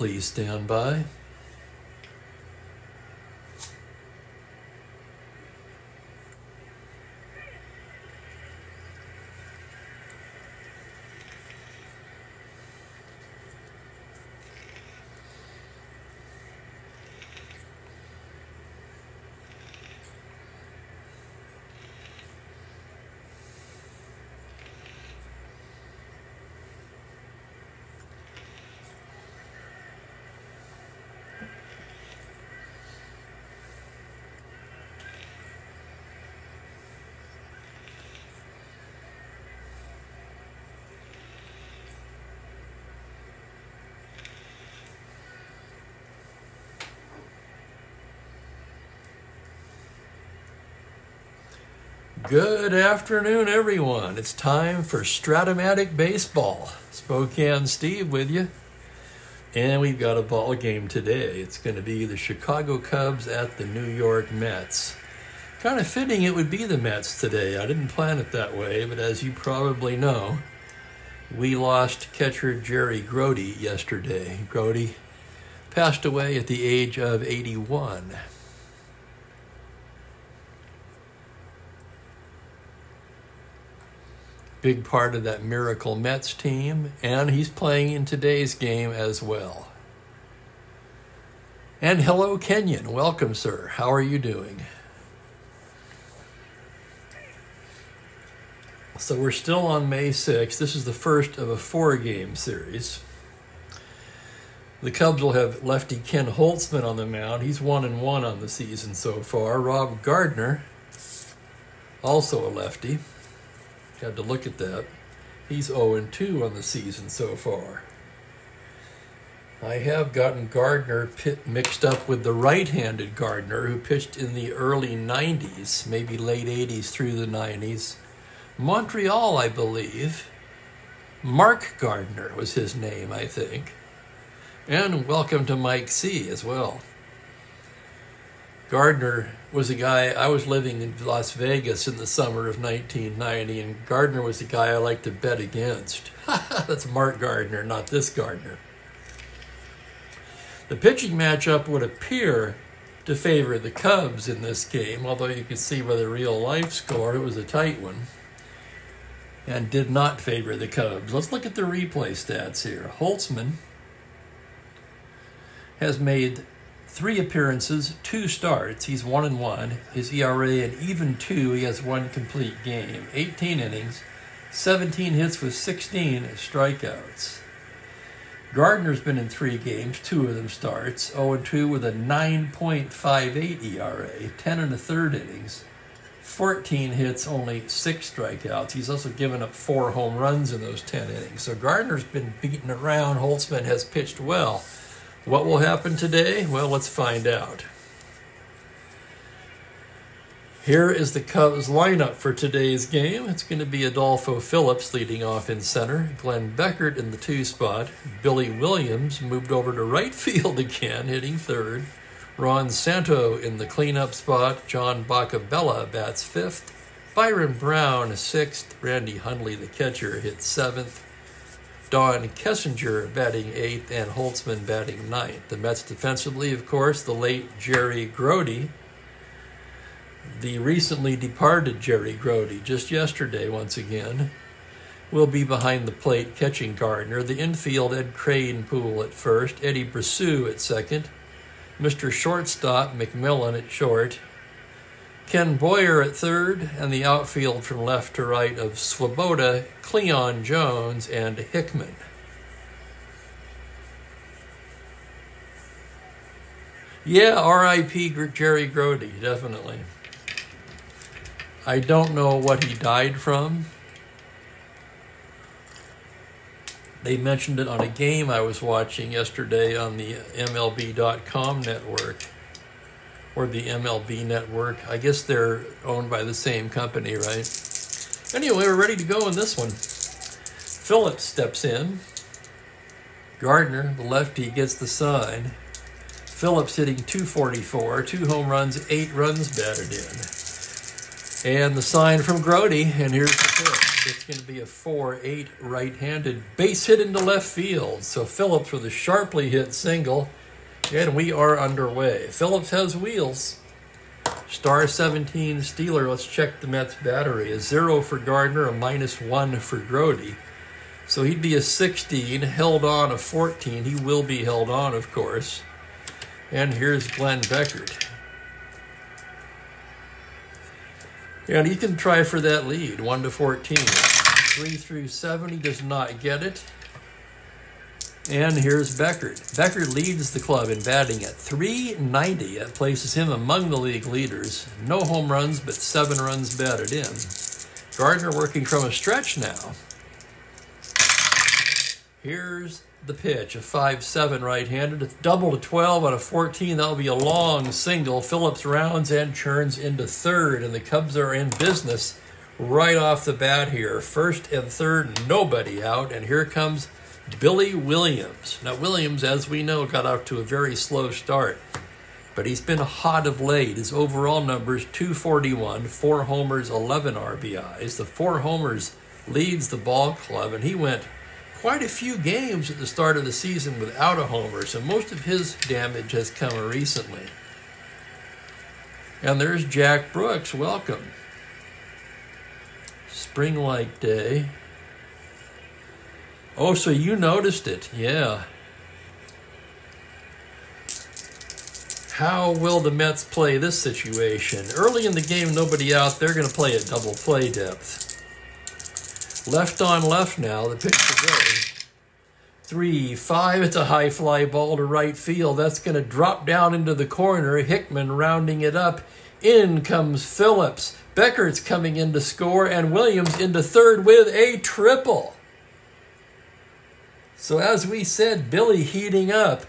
please stand by. Good afternoon, everyone. It's time for Strat-O-Matic Baseball. Spokane Steve with you. And we've got a ball game today. It's going to be the Chicago Cubs at the New York Mets. Kind of fitting it would be the Mets today. I didn't plan it that way, but as you probably know, we lost catcher Jerry Grote yesterday. Grote passed away at the age of 81. Big part of that Miracle Mets team, and he's playing in today's game as well. And hello, Kenyon. Welcome, sir. How are you doing? So we're still on May 6th. This is the first of a four game series. The Cubs will have lefty Ken Holtzman on the mound. He's one and one on the season so far. Rob Gardner, also a lefty. Had to look at that. He's 0 2 on the season so far. I have gotten Gardner mixed up with the right handed Gardner who pitched in the early 90s, maybe late 80s through the 90s. Montreal, I believe. Mark Gardner was his name, I think. And welcome to Mike C as well. Gardner was a guy, I was living in Las Vegas in the summer of 1990, and Gardner was the guy I liked to bet against. That's Mark Gardner, not this Gardner. The pitching matchup would appear to favor the Cubs in this game, although you can see by the real life score it was a tight one and did not favor the Cubs. Let's look at the replay stats here. Holtzman has made three appearances, two starts. He's one and one. His ERA and even two. He has one complete game. 18 innings, 17 hits with 16 strikeouts. Gardner's been in three games, two of them starts, 0 and 2 with a 9.58 ERA, 10 and a third innings, 14 hits, only six strikeouts. He's also given up four home runs in those 10 innings. So Gardner's been beaten around. Holtzman has pitched well. What will happen today? Well, let's find out. Here is the Cubs lineup for today's game. It's going to be Adolfo Phillips leading off in center, Glenn Beckert in the two spot, Billy Williams moved over to right field again, hitting third, Ron Santo in the cleanup spot, John Boccabella bats fifth, Byron Browne sixth, Randy Hundley the catcher hits seventh, Don Kessinger batting eighth, and Holtzman batting ninth. The Mets defensively, of course, the late Jerry Grote, the recently departed Jerry Grote, just yesterday once again, will be behind the plate catching Gardner. The infield, Ed Kranepool at first, Eddie Bressoud at second, Mr. Shortstop, McMillan at short, Ken Boyer at third, and the outfield from left to right of Swoboda, Cleon Jones, and Hickman. Yeah, R.I.P. Jerry Grote, definitely. I don't know what he died from. They mentioned it on a game I was watching yesterday on the MLB.com network or the MLB network. I guess they're owned by the same company, right? Anyway, we're ready to go in this one. Phillips steps in. Gardner, the lefty, gets the sign. Phillips hitting 244, two home runs, eight runs batted in. And the sign from Grote, and here's the pitch. It's going to be a 4 8 right handed base hit into left field. So Phillips with a sharply hit single, and we are underway. Phillips has wheels. Star 17 stealer, let's check the Mets battery. A zero for Gardner, a minus one for Grote. So he'd be a 16, held on a 14. He will be held on, of course. And here's Glenn Beckert. And he can try for that lead, 1 to 14. 3 through 7, he does not get it. And here's Beckert. Beckert leads the club in batting at 390. That places him among the league leaders. No home runs, but seven runs batted in. Gardner working from a stretch now. Here's the pitch, a 5 7 right handed. It's double to 12 on a 14. That'll be a long single. Phillips rounds and churns into third, and the Cubs are in business right off the bat here. First and third, nobody out, and here comes Billy Williams. Now, Williams, as we know, got off to a very slow start, but he's been hot of late. His overall numbers 241, four homers, 11 RBIs. The four homers leads the ball club, and he went quite a few games at the start of the season without a homer, so most of his damage has come recently. And there's Jack Brooks. Welcome. Spring like day. Oh, so you noticed it. Yeah. How will the Mets play this situation? Early in the game, nobody out. They're going to play at double play depth. Left on left now, the pitch to go. Three, five, it's a high fly ball to right field. That's going to drop down into the corner. Hickman rounding it up. In comes Phillips. Beckert's coming in to score, and Williams into third with a triple. So, as we said, Billy heating up.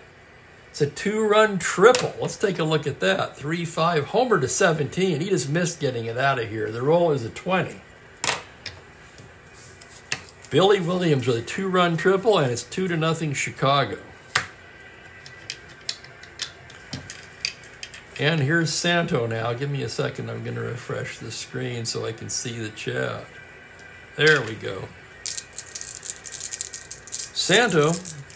It's a two run triple. Let's take a look at that. 3 5, homer to 17. He just missed getting it out of here. The roll is a 20. Billy Williams with a two run triple, and it's 2 to nothing Chicago. And here's Santo now. Give me a second. I'm going to refresh the screen so I can see the chat. There we go. Santo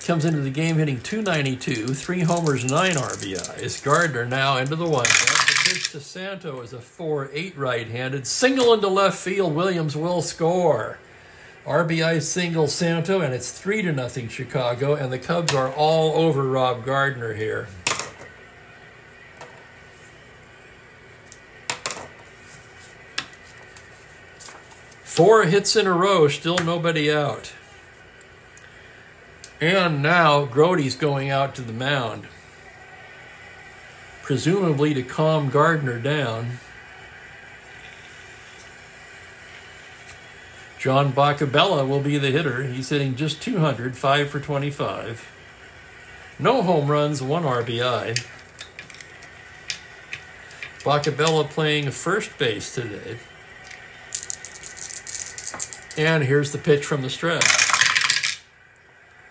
comes into the game hitting 292, three homers, nine RBIs. Gardner now into the one. The pitch to Santo is a 4 8 right handed. Single into left field. Williams will score. RBI single Santo, and it's 3 to nothing Chicago, and the Cubs are all over Rob Gardner here. Four hits in a row, still nobody out. And now Grote's going out to the mound, presumably to calm Gardner down. John Boccabella will be the hitter. He's hitting just 200, 5 for 25. No home runs, one RBI. Boccabella playing first base today. And here's the pitch from the stretch.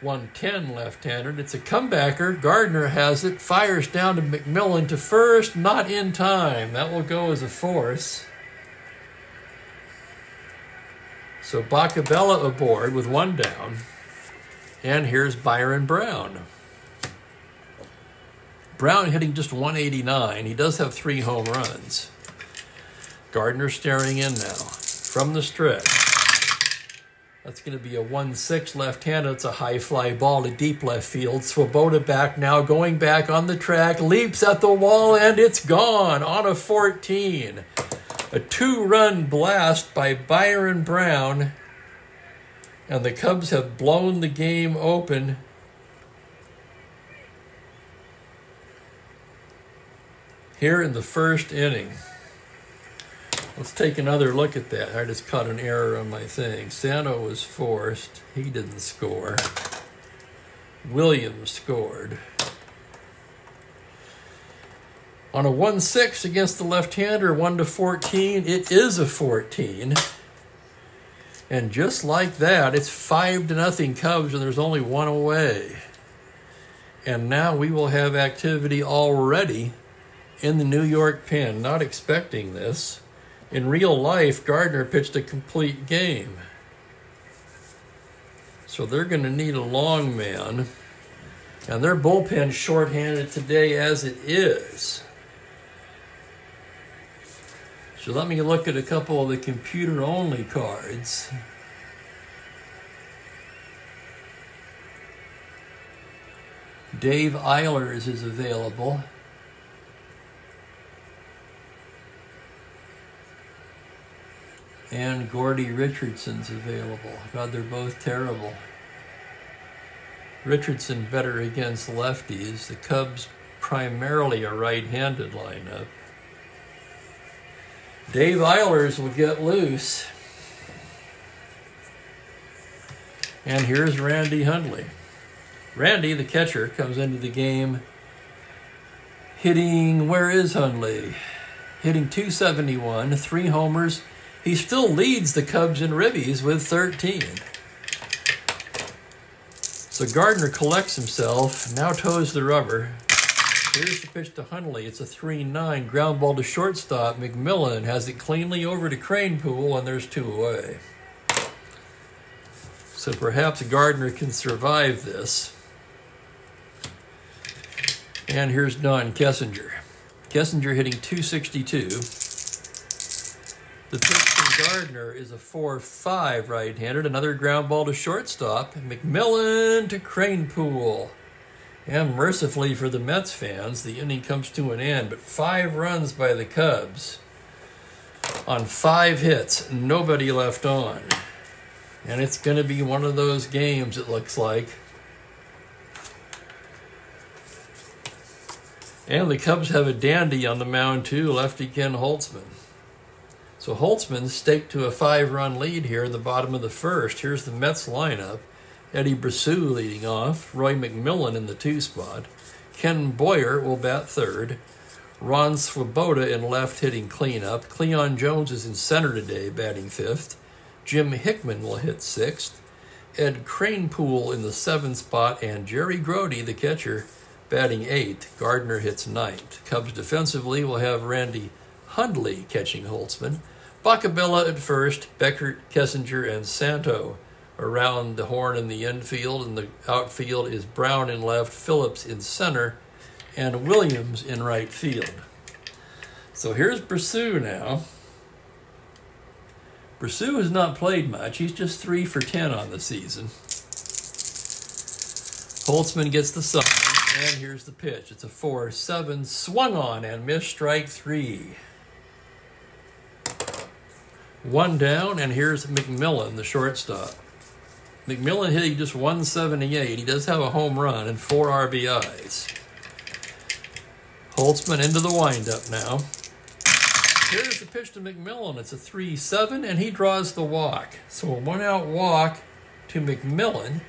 110 left-handed. It's a comebacker. Gardner has it. Fires down to McMillan to first. Not in time. That will go as a force. So Boccabella aboard with one down. And here's Byron Browne. Browne hitting just 189. He does have three home runs. Gardner staring in now from the stretch. That's going to be a 1 6 left hander. It's a high fly ball to deep left field. Swoboda back now, going back on the track, leaps at the wall, and it's gone on a 14. A two run blast by Byron Browne. And the Cubs have blown the game open. Here in the first inning. Let's take another look at that. I just caught an error on my thing. Santo was forced. He didn't score. Williams scored. On a 1 6 against the left hander, 1 to 14, it is a 14. And just like that, it's 5 to nothing Cubs, and there's only one away. And now we will have activity already in the New York pen. Not expecting this In real life, Gardner pitched a complete game. So they're going to need a long man. And their bullpen shorthanded today as it is. So let me look at a couple of the computer only cards. Dave Eilers is available. And Gordy Richardson's available. God, they're both terrible. Richardson better against lefties. The Cubs primarily a right-handed lineup. Dave Eilers will get loose. And here's Randy Hundley. Randy, the catcher, comes into the game hitting, where is Hundley? Hitting 271, three homers. He still leads the Cubs in ribbies with 13. So Gardner collects himself, now toes the rubber. Here's the pitch to Hundley. It's a 3 9 ground ball to shortstop. McMillan has it cleanly over to Kranepool, and there's two away. So perhaps Gardner can survive this. And here's Don Kessinger. Kessinger hitting 262. The pitch Gardner is a 4 5 right handed. Another ground ball to shortstop. McMillan to Kranepool. And mercifully for the Mets fans, the inning comes to an end, but five runs by the Cubs on five hits, nobody left on. And it's going to be one of those games, it looks like. And the Cubs have a dandy on the mound, too, lefty Ken Holtzman. So Holtzman staked to a five run lead here in the bottom of the first. Here's the Mets lineup Eddie Bressoud leading off, Roy McMillan in the two spot, Ken Boyer will bat third, Ron Swoboda in left hitting cleanup, Cleon Jones is in center today batting fifth, Jim Hickman will hit sixth, Ed Kranepool in the seventh spot, and Jerry Grote, the catcher, batting eighth. Gardner hits ninth. Cubs defensively will have Randy Hundley catching Holtzman. Boccabella at first, Beckert, Kessinger, and Santo around the horn in the infield, and the outfield is Browne in left, Phillips in center, and Williams in right field. So here's Bressoud now. Bressoud has not played much. He's just three for ten on the season. Holtzman gets the sign, and here's the pitch. It's a 4 7 swung on and missed strike three. One down, and here's McMillan, the shortstop. McMillan hitting just 178. He does have a home run and four RBIs. Holtzman into the windup now. Here's the pitch to McMillan. It's a 3 7, and he draws the walk. So a one out walk to McMillan.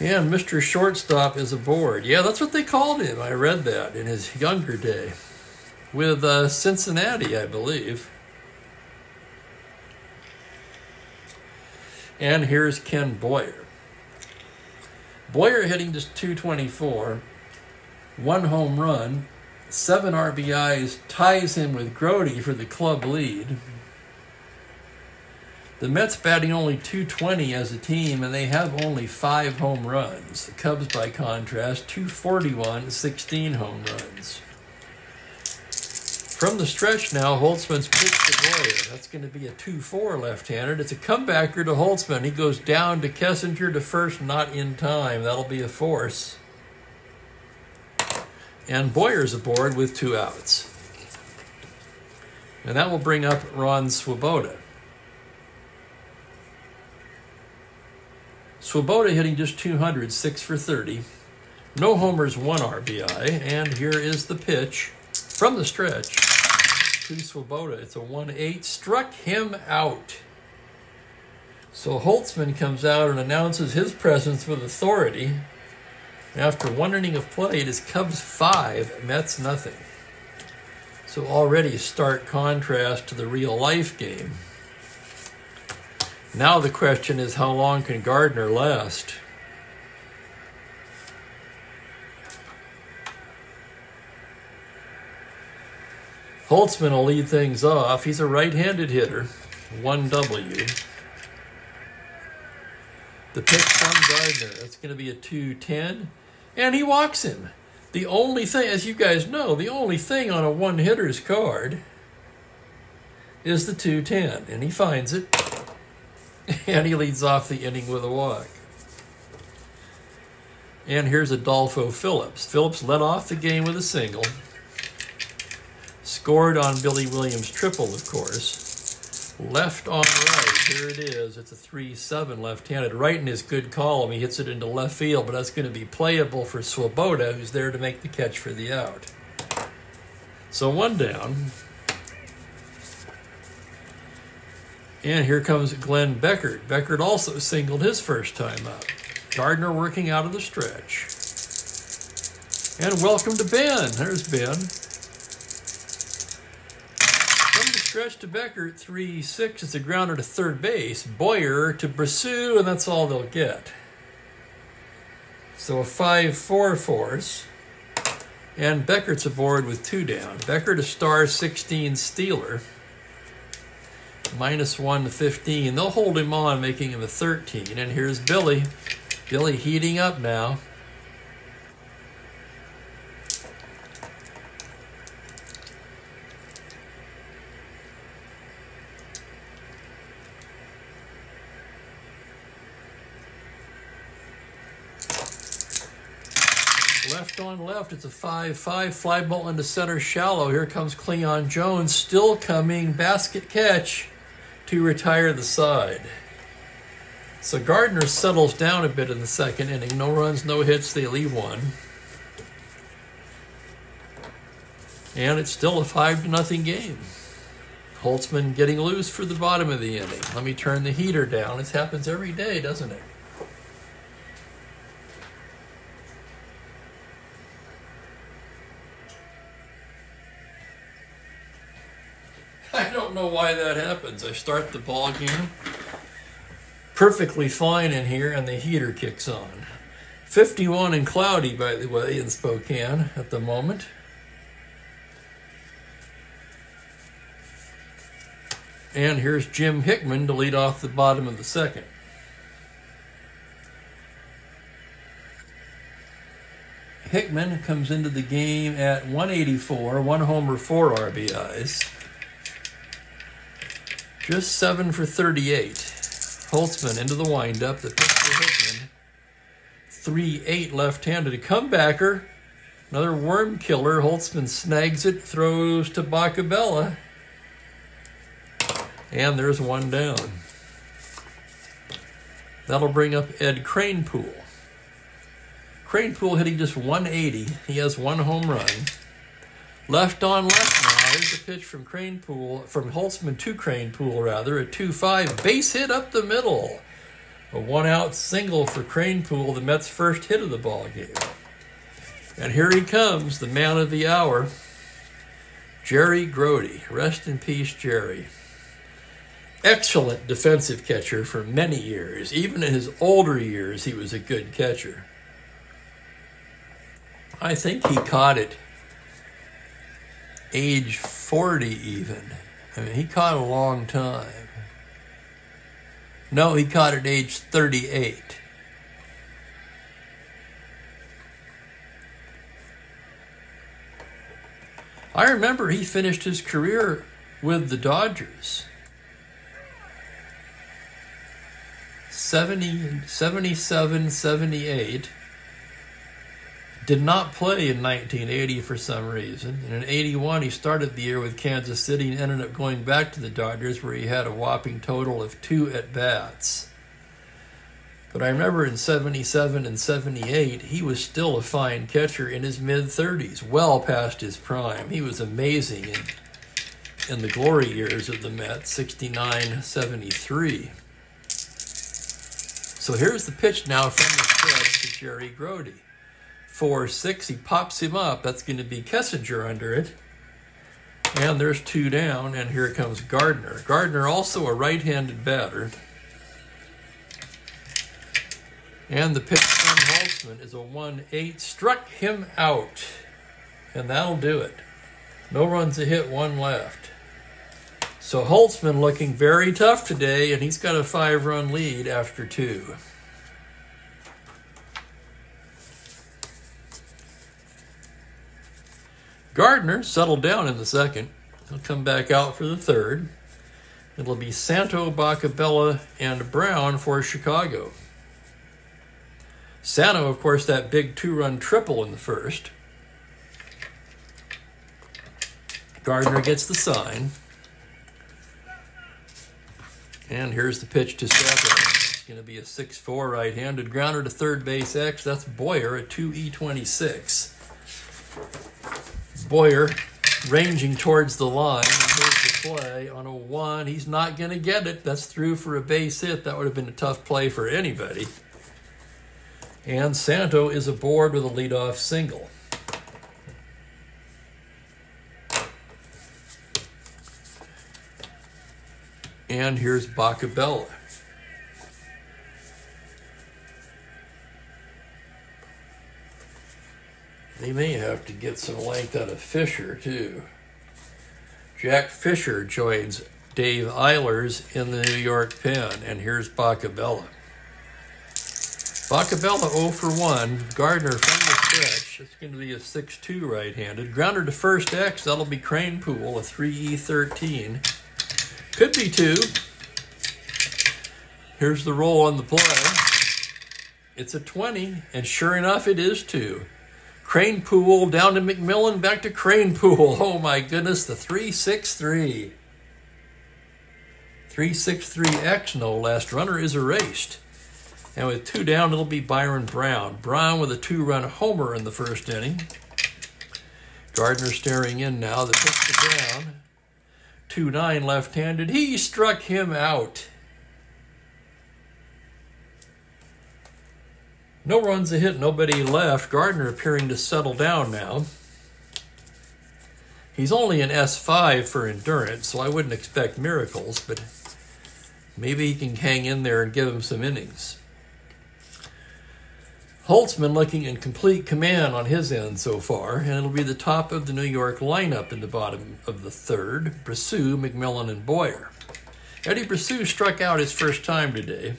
And Mr. Shortstop is aboard. Yeah, that's what they called him. I read that in his younger day with uh, Cincinnati, I believe. And here's Ken Boyer. Boyer hitting just 224, one home run, seven RBIs, ties him with Grote for the club lead. The Mets batting only 220 as a team, and they have only five home runs. The Cubs, by contrast, 241, 16 home runs. From the stretch now, Holtzman's pitch to Boyer. That's going to be a 2 4 left handed. It's a comebacker to Holtzman. He goes down to Kessinger to first, not in time. That'll be a force. And Boyer's aboard with two outs. And that will bring up Ron Swoboda. Swoboda hitting just 200, 6 for 30. No homers, one RBI. And here is the pitch from the stretch to Swoboda. It's a 1 8. Struck him out. So Holtzman comes out and announces his presence with authority. After one inning of play, it is Cubs 5, Mets nothing. So already stark contrast to the real life game. Now the question is how long can Gardner last? Holtzman will lead things off. He's a right-handed hitter. 1W. The pitch from Gardner. That's going to be a 210. And he walks him. The only thing, as you guys know, the only thing on a one hitter's card is the 210. And he finds it. And he leads off the inning with a walk. And here's Adolfo Phillips. Phillips led off the game with a single. Scored on Billy Williams' triple, of course. Left on right, here it is. It's a 3 7 left handed. Right in his good column, he hits it into left field, but that's going to be playable for Swoboda, who's there to make the catch for the out. So one down. And here comes Glenn Beckert. Beckert also singled his first time up. Gardner working out of the stretch. And welcome to Ben. There's Ben. From the stretch to Beckert, 3 6. It's a grounder to third base. Boyer to Bressoud, and that's all they'll get. So a 5 4 force. And Beckert's aboard with two down. Becker to star 16 stealer. Minus 1 to 15. They'll hold him on, making him a 13. And here's Billy. Billy heating up now. Left it's a 5 5 fly ball into center shallow. Here comes Cleon Jones, still coming, basket catch to retire the side. So Gardner settles down a bit in the second inning. No runs, no hits, they leave one. And it's still a 5 to nothing game. Holtzman getting loose for the bottom of the inning. Let me turn the heater down. This happens every day, doesn't it? Know why that happens. I start the ball game perfectly fine in here and the heater kicks on. 51 and cloudy, by the way, in Spokane at the moment. And here's Jim Hickman to lead off the bottom of the second. Hickman comes into the game at 184, one homer, four RBIs. Just seven for 38. Holtzman into the windup. The pitch for Hickman. 3 8 left handed. A comebacker. Another worm killer. Holtzman snags it, throws to Boccabella. And there's one down. That'll bring up Ed Kranepool. Kranepool hitting just 180. He has one home run. Left on left now. Here's a pitch from Kranepool, from Holtzman to Kranepool, rather. A 2 5 base hit up the middle. A one out single for Kranepool, the Mets' first hit of the ball game. And here he comes, the man of the hour, Jerry Grote. Rest in peace, Jerry. Excellent defensive catcher for many years. Even in his older years, he was a good catcher. I think he caught it age 40 even. I mean, he caught a long time. No, he caught at age 38. I remember he finished his career with the Dodgers. 70, 77, 78 did not play in 1980 for some reason. And in 81, he started the year with Kansas City and ended up going back to the Dodgers, where he had a whopping total of two at bats. But I remember in 77 and 78, he was still a fine catcher in his mid 30s, well past his prime. He was amazing in, in the glory years of the Mets, 69 73. So here's the pitch now from the stretch to Jerry Grote four, six. He pops him up. That's going to be Kessinger under it. And there's two down, and here comes Gardner. Gardner also a right-handed batter. And the pitch from Holtzman is a 1-8. Struck him out. And that'll do it. No runs a hit, one left. So Holtzman looking very tough today, and he's got a five run lead after two. Gardner settled down in the second. He'll come back out for the third. It'll be Santo, Boccabella, and Browne for Chicago. Santo, of course, that big two run triple in the first. Gardner gets the sign. And here's the pitch to Santo. It's going to be a 6 4 right handed grounder to third base X. That's Boyer at 2E26. Boyer ranging towards the line. Here's the play on a one. He's not going to get it. That's through for a base hit. That would have been a tough play for anybody. And Santo is aboard with a leadoff single. And here's Boccabella. They may have to get some length out of Fisher, too. Jack Fisher joins Dave Eilers in the New York pen, and here's Boccabella. Boccabella 0 for 1. Gardner from the stretch. It's going to be a 6 2 right handed. Grounder to first X. That'll be Kranepool, a 3E13. Could be 2. Here's the roll on the play. It's a 20, and sure enough, it is 2. Kranepool down to McMillan, back to Kranepool. Oh my goodness, the 363. 363X, no last runner is erased. And with two down, it'll be Byron Browne. Browne with a two run homer in the first inning. Gardner staring in now. The pitch to Browne. 2 9 left handed. He struck him out. No runs a hit, nobody left. Gardner appearing to settle down now. He's only an S5 for endurance, so I wouldn't expect miracles, but maybe he can hang in there and give him some innings. Holtzman looking in complete command on his end so far, and it'll be the top of the New York lineup in the bottom of the third Bressoud, McMillan, and Boyer. Eddie Bressoud struck out his first time today.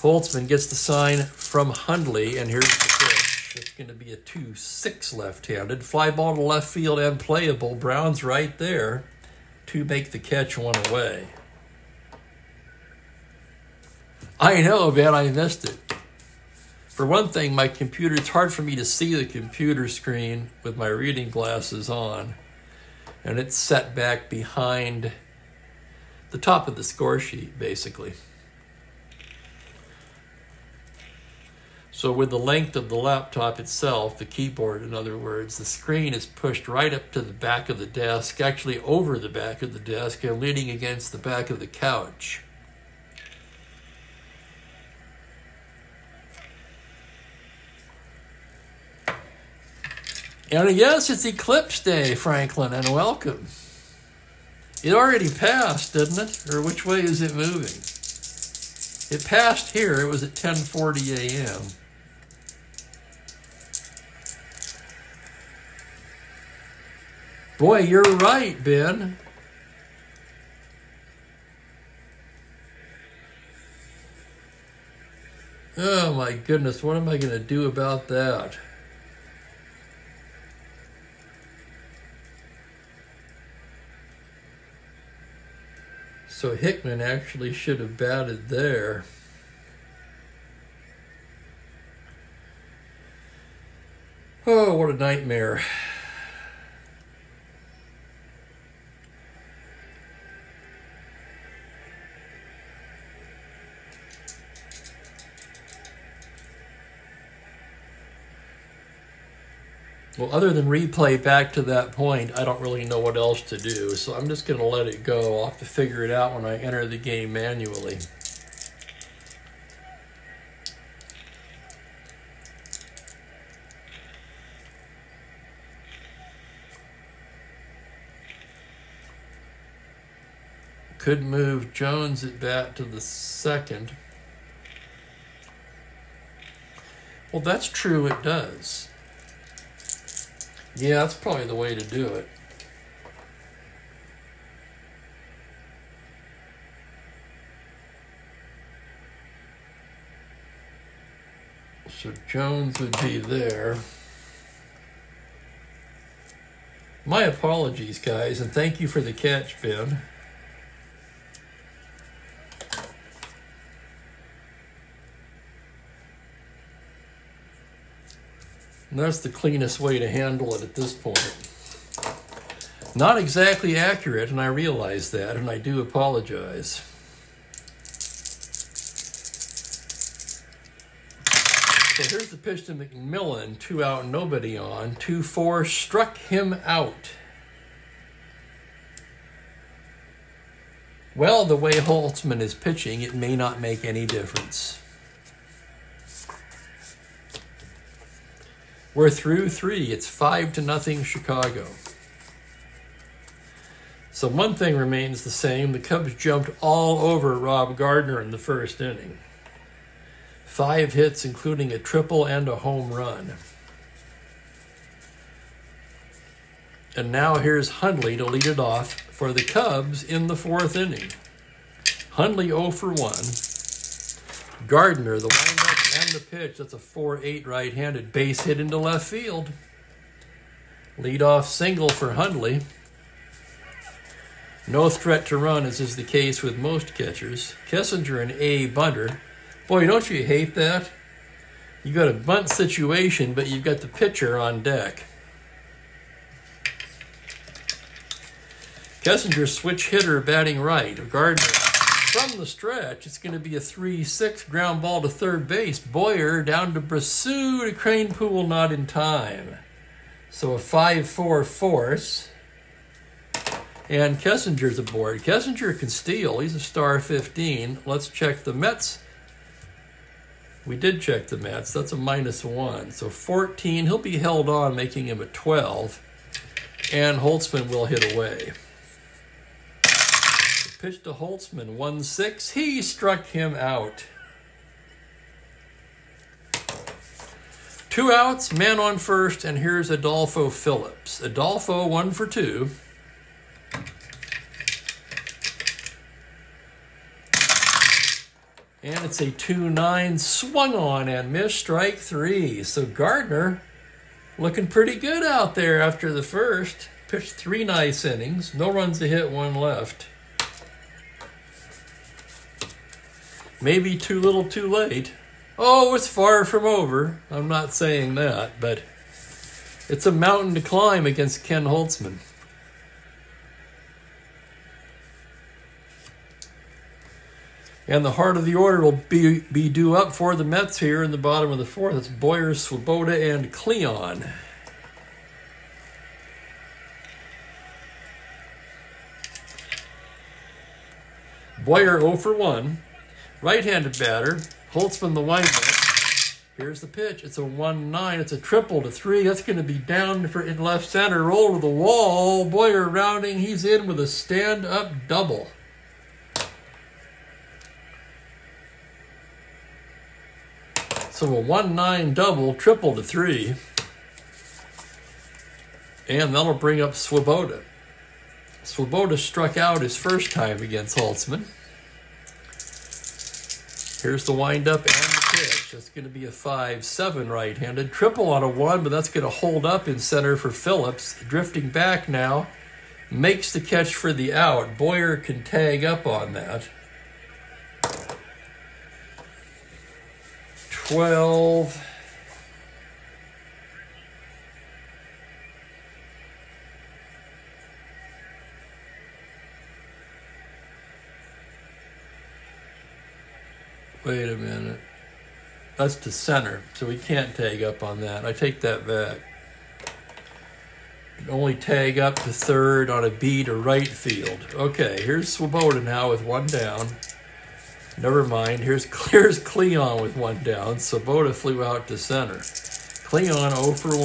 Holtzman gets the sign from Hundley, and here's the pitch. It's going to be a 2 6 left handed. Fly ball to left field and playable. Browne's right there to make the catch one away. I know, man, I missed it. For one thing, my computer, it's hard for me to see the computer screen with my reading glasses on. And it's set back behind the top of the score sheet, basically. So with the length of the laptop itself, the keyboard in other words, the screen is pushed right up to the back of the desk, actually over the back of the desk and leaning against the back of the couch. And yes, it's Eclipse Day, Franklin, and welcome. It already passed, didn't it? Or which way is it moving? It passed here. It was at 10:40 a.m. Boy, you're right, Ben. Oh my goodness, what am I going to do about that? So Hickman actually should have batted there. Oh, what a nightmare. Well, other than replay back to that point, I don't really know what else to do. So I'm just going to let it go. I'll have to figure it out when I enter the game manually. Could move Jones at bat to the second. Well, that's true, it does. Yeah, that's probably the way to do it. So Jones would be there. My apologies, guys, and thank you for the catch, Ben. And that's the cleanest way to handle it at this point. Not exactly accurate, and I realize that, and I do apologize. So here's the pitch to McMillan, two out, nobody on. 2 4 struck him out. Well, the way Holtzman is pitching, it may not make any difference. We're through three. It's five to nothing Chicago. So one thing remains the same. The Cubs jumped all over Rob Gardner in the first inning five hits, including a triple and a home run. And now here's Hundley to lead it off for the Cubs in the fourth inning. Hundley 0 for 1. Gardner, the windup and the pitch. That's a 4 8 right handed base hit into left field. Lead off single for Hundley. No threat to run, as is the case with most catchers. Kessinger and A. Bunter Boy, don't you hate that? You got a bunt situation, but you've got the pitcher on deck. Kessinger switch hitter batting right. Gardner from the stretch. It's going to be a 3 6 ground ball to third base. Boyer down to Bressoud to Kranepool, not in time. So a 5 4 force. And Kessinger's aboard. Kessinger can steal. He's a star 15. Let's check the Mets we did check the Mets. That's a minus one. So 14, he'll be held on, making him a 12. And Holtzman will hit away. The pitch to Holtzman, 1 6. He struck him out. Two outs, man on first, and here's Adolfo Phillips. Adolfo, one for two. And it's a 2 9 swung on and missed strike three. So Gardner looking pretty good out there after the first. Pitched three nice innings, no runs to hit, one left. Maybe too little too late. Oh, it's far from over. I'm not saying that, but it's a mountain to climb against Ken Holtzman. And the heart of the order will be, be due up for the Mets here in the bottom of the fourth. It's Boyer, Swoboda, and Cleon. Boyer 0 for 1. Right handed batter. Holtzman the windup. Here's the pitch. It's a 1 9. It's a triple to 3. That's going to be down for in left center. Roll to the wall. Boyer rounding. He's in with a stand up double. So a 1 9 double, triple to 3. And that'll bring up Swoboda. Swoboda struck out his first time against Holtzman. Here's the windup and the pitch. That's going to be a 5 7 right handed. Triple on a 1, but that's going to hold up in center for Phillips. Drifting back now. Makes the catch for the out. Boyer can tag up on that. 12. Wait a minute. That's to center, so we can't tag up on that. I take that back. only tag up to third on a B to right field. Okay, here's Swoboda now with one down. Never mind. Here's here's Cleon with one down. Swoboda flew out to center. Cleon 0 for 1.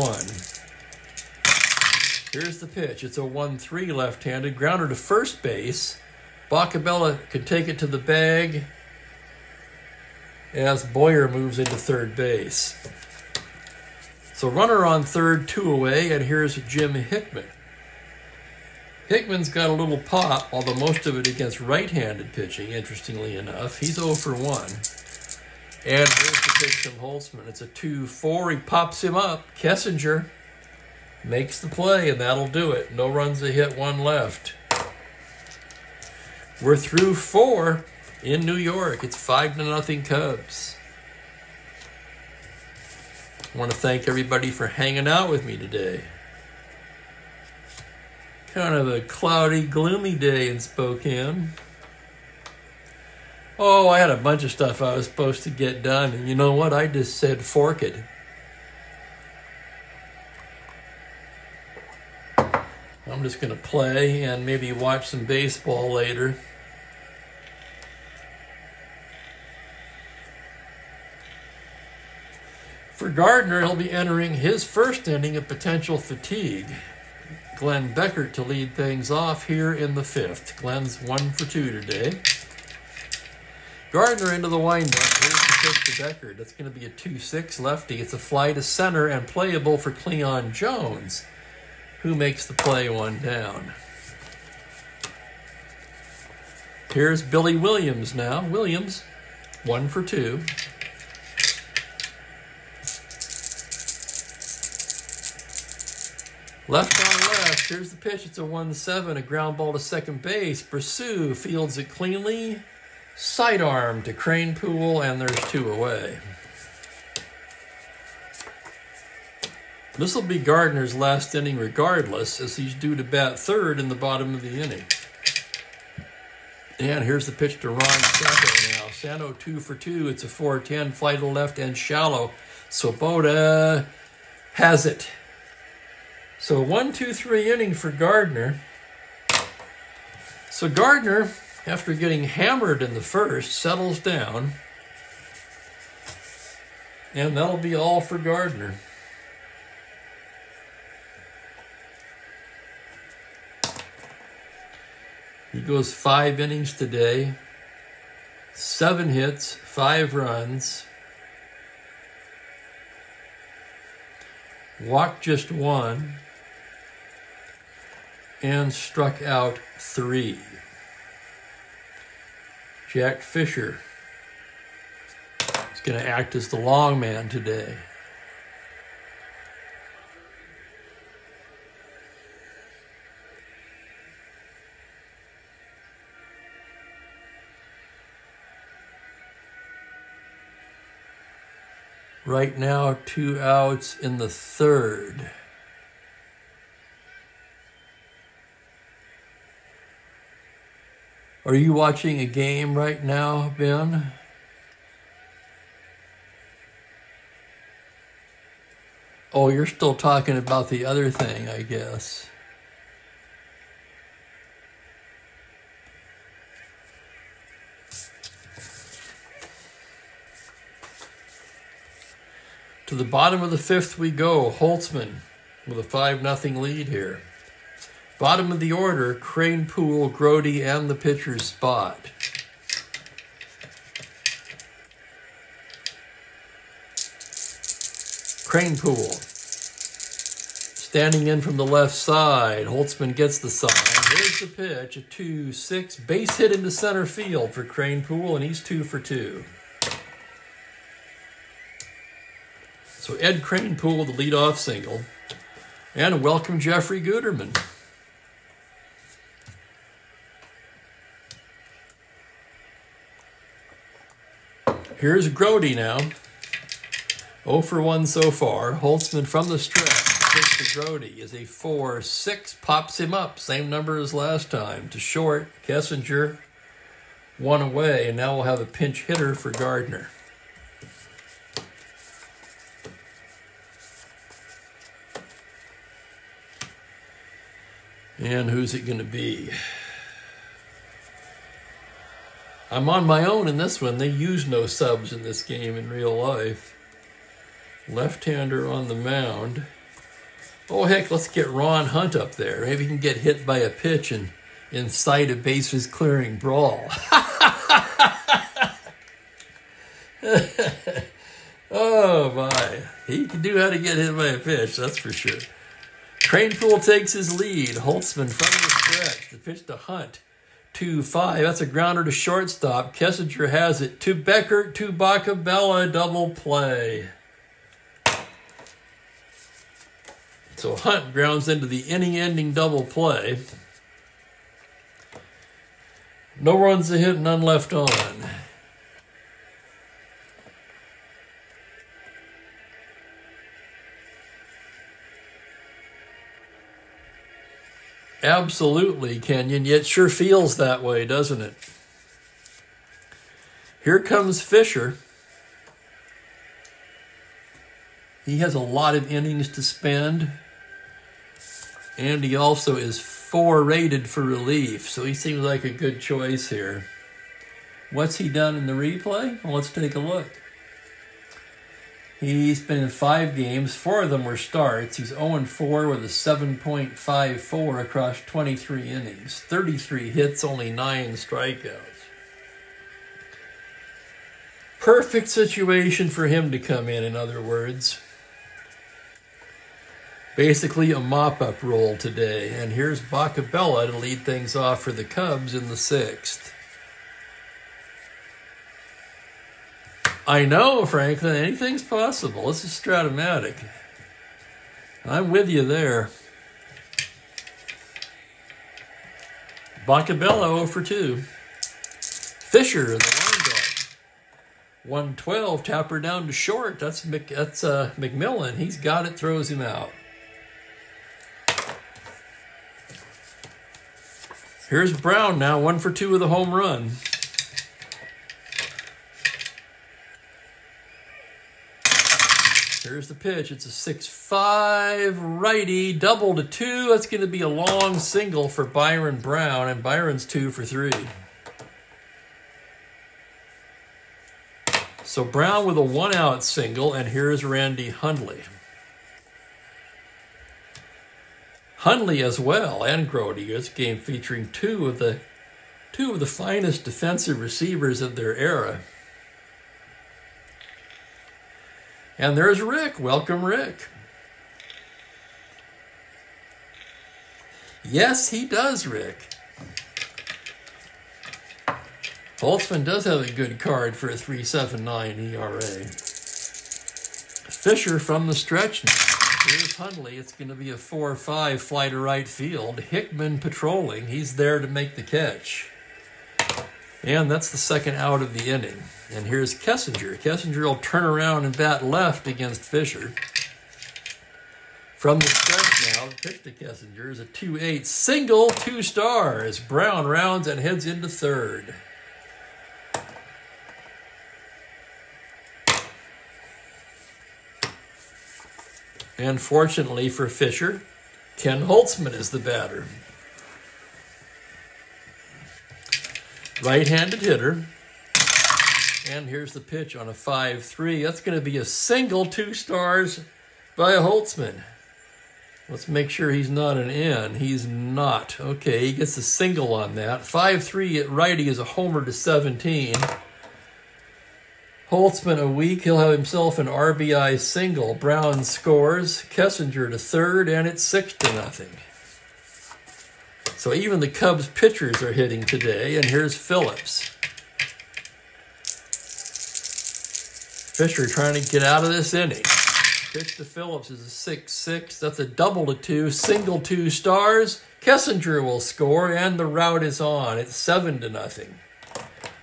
Here's the pitch. It's a 1 3 left handed. Grounder to first base. Boccabella can take it to the bag as Boyer moves into third base. So runner on third, two away, and here's Jim Hickman. Hickman's got a little pop, although most of it against right-handed pitching, interestingly enough. He's 0 for 1. And here's the pitch from Holtzman. It's a 2-4. He pops him up. Kessinger makes the play, and that'll do it. No runs a hit, one left. We're through four in New York. It's five to nothing Cubs. I want to thank everybody for hanging out with me today. Kind of a cloudy, gloomy day in Spokane. Oh, I had a bunch of stuff I was supposed to get done, and you know what? I just said fork it. I'm just going to play and maybe watch some baseball later. For Gardner, he'll be entering his first inning of potential fatigue. Glenn Beckert to lead things off here in the fifth. Glenn's one for two today. Gardner into the windup. Here's the pitch to Beckert. That's going to be a 2 6 lefty. It's a fly to center and playable for Cleon Jones, who makes the play one down. Here's Billy Williams now. Williams, one for two. Left on left. Here's the pitch. It's a 1 7, a ground ball to second base. Bressoud fields it cleanly. Sidearm to Kranepool, and there's two away. This will be Gardner's last inning regardless, as he's due to bat third in the bottom of the inning. And here's the pitch to Ron Santo now. Santo two for two. It's a 4-10, fly to left and shallow. Swoboda has it. So one, two, three inning for Gardner. So Gardner, after getting hammered in the first, settles down. And that'll be all for Gardner. He goes five innings today, seven hits, five runs, walked just one, and struck out three. Jack Fisher is going to act as the long man today. Right now, two outs in the third. Are you watching a game right now, Ben? Oh, you're still talking about the other thing, I guess. To the bottom of the fifth we go. Holtzman with a 5 0 lead here. Bottom of the order, Crane Pool, Grote, and the pitcher's spot. Kranepool. Standing in from the left side. Holtzman gets the sign. Here's the pitch. A 2 6 base hit into center field for Kranepool, and he's two for two. So Ed Kranepool, the leadoff single. And welcome Jeffrey Guterman. Here's Grote now. 0 for 1 so far. Holtzman from the stretch. Pitch to Grote is a 4 6. Pops him up. Same number as last time. To short. Kessinger. One away. And now we'll have a pinch hitter for Gardner. And who's it going to be? I'm on my own in this one. They use no subs in this game in real life. Left-hander on the mound. Oh, heck, let's get Ron Hunt up there. Maybe he can get hit by a pitch and incite a bases clearing brawl. Oh my. He can do how to get hit by a pitch, that's for sure. Kranepool takes his lead. Holtzman from the stretch. The pitch to Hunt. 2 5. That's a grounder to shortstop. Kessinger has it. To Beckert, to Boccabella. Double play. So Hunt grounds into the inning ending double play. No runs a hit, none left on. Absolutely, Kenyon. Yet sure feels that way, doesn't it? Here comes Fisher. He has a lot of innings to spend. And he also is four rated for relief, so he seems like a good choice here. What's he done in the replay? Well, let's take a look. He's been in five games. Four of them were starts. He's 0 4 with a 7.54 across 23 innings. 33 hits, only 9 strikeouts. Perfect situation for him to come in, in other words. Basically, a mop up role today. And here's Boccabella to lead things off for the Cubs in the sixth. I know, Franklin, anything's possible. This is Strat-O-Matic. I'm with you there. Boccabella 0 for 2. Fisher, the windup. 112, tapper down to short. That's Mc, that's uh, McMillan. He's got it, throws him out. Here's Browne now, one for two with a home run. Here's the pitch. It's a 6 5 righty, double to two. That's going to be a long single for Byron Browne, and Byron's two for three. So Browne with a one out single, and here's Randy Hundley. Hundley as well, and Grote. This game featuring two of the two of the finest defensive receivers of their era. And there's Rick. Welcome, Rick. Yes, he does, Rick. Holtzman does have a good card for a 3.79 ERA. Fisher from the stretch. Here's Hundley. It's going to be a 4 5 fly to right field. Hickman patrolling. He's there to make the catch. And that's the second out of the inning. And here's Kessinger. Kessinger will turn around and bat left against Fisher. From the stretch now, the pitch to Kessinger is a 2 8 single, two stars. Browne rounds and heads into third. And fortunately for Fisher, Ken Holtzman is the batter. Right handed hitter. And here's the pitch on a 5 3. That's going to be a single, two stars by Holtzman. Let's make sure he's not an N. He's not. Okay, he gets a single on that. 5 3 at righty is a homer to 17. Holtzman a week. He'll have himself an RBI single. Browne scores. Kessinger to third, and it's 6 to nothing. So even the Cubs pitchers are hitting today, and here's Phillips. Fisher trying to get out of this inning. Pitch to Phillips is a 6 6. That's a double to two, single two stars. Kessinger will score, and the route is on. It's 7 to nothing.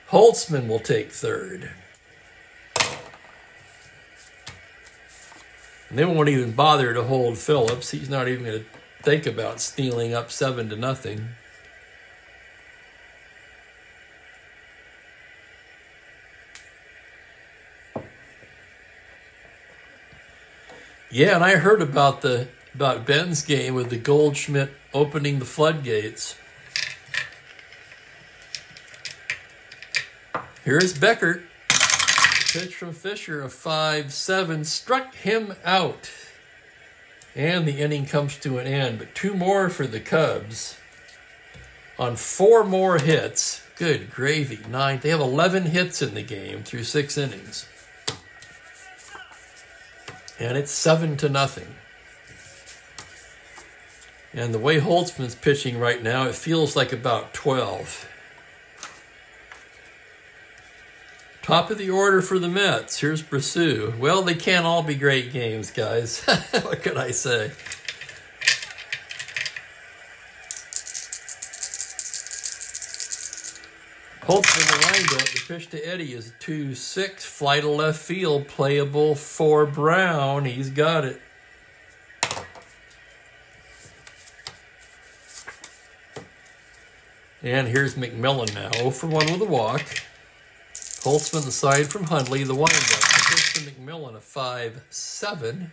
Holtzman will take third. And they won't even bother to hold Phillips. He's not even going to think about stealing up seven to nothing. Yeah, and I heard about the about Ben's game with the Goldschmidt opening the floodgates. Here's Beckert. Pitch from Fisher, a 5 7, struck him out. And the inning comes to an end. But two more for the Cubs on four more hits. Good gravy. Nine. They have 11 hits in the game through six innings. And it's seven to nothing. And the way Holtzman's pitching right now, it feels like about 12. Top of the order for the Mets. Here's Bressoud. Well, they can't all be great games, guys. what could I say? Holtzman the windup. The pitch to Eddie is 2 6. Fly to left field. Playable for Browne. He's got it. And here's McMillan now. 0 for 1 with a walk. Holtzman the side from Hundley. The windup. To McMillan, a 5 7.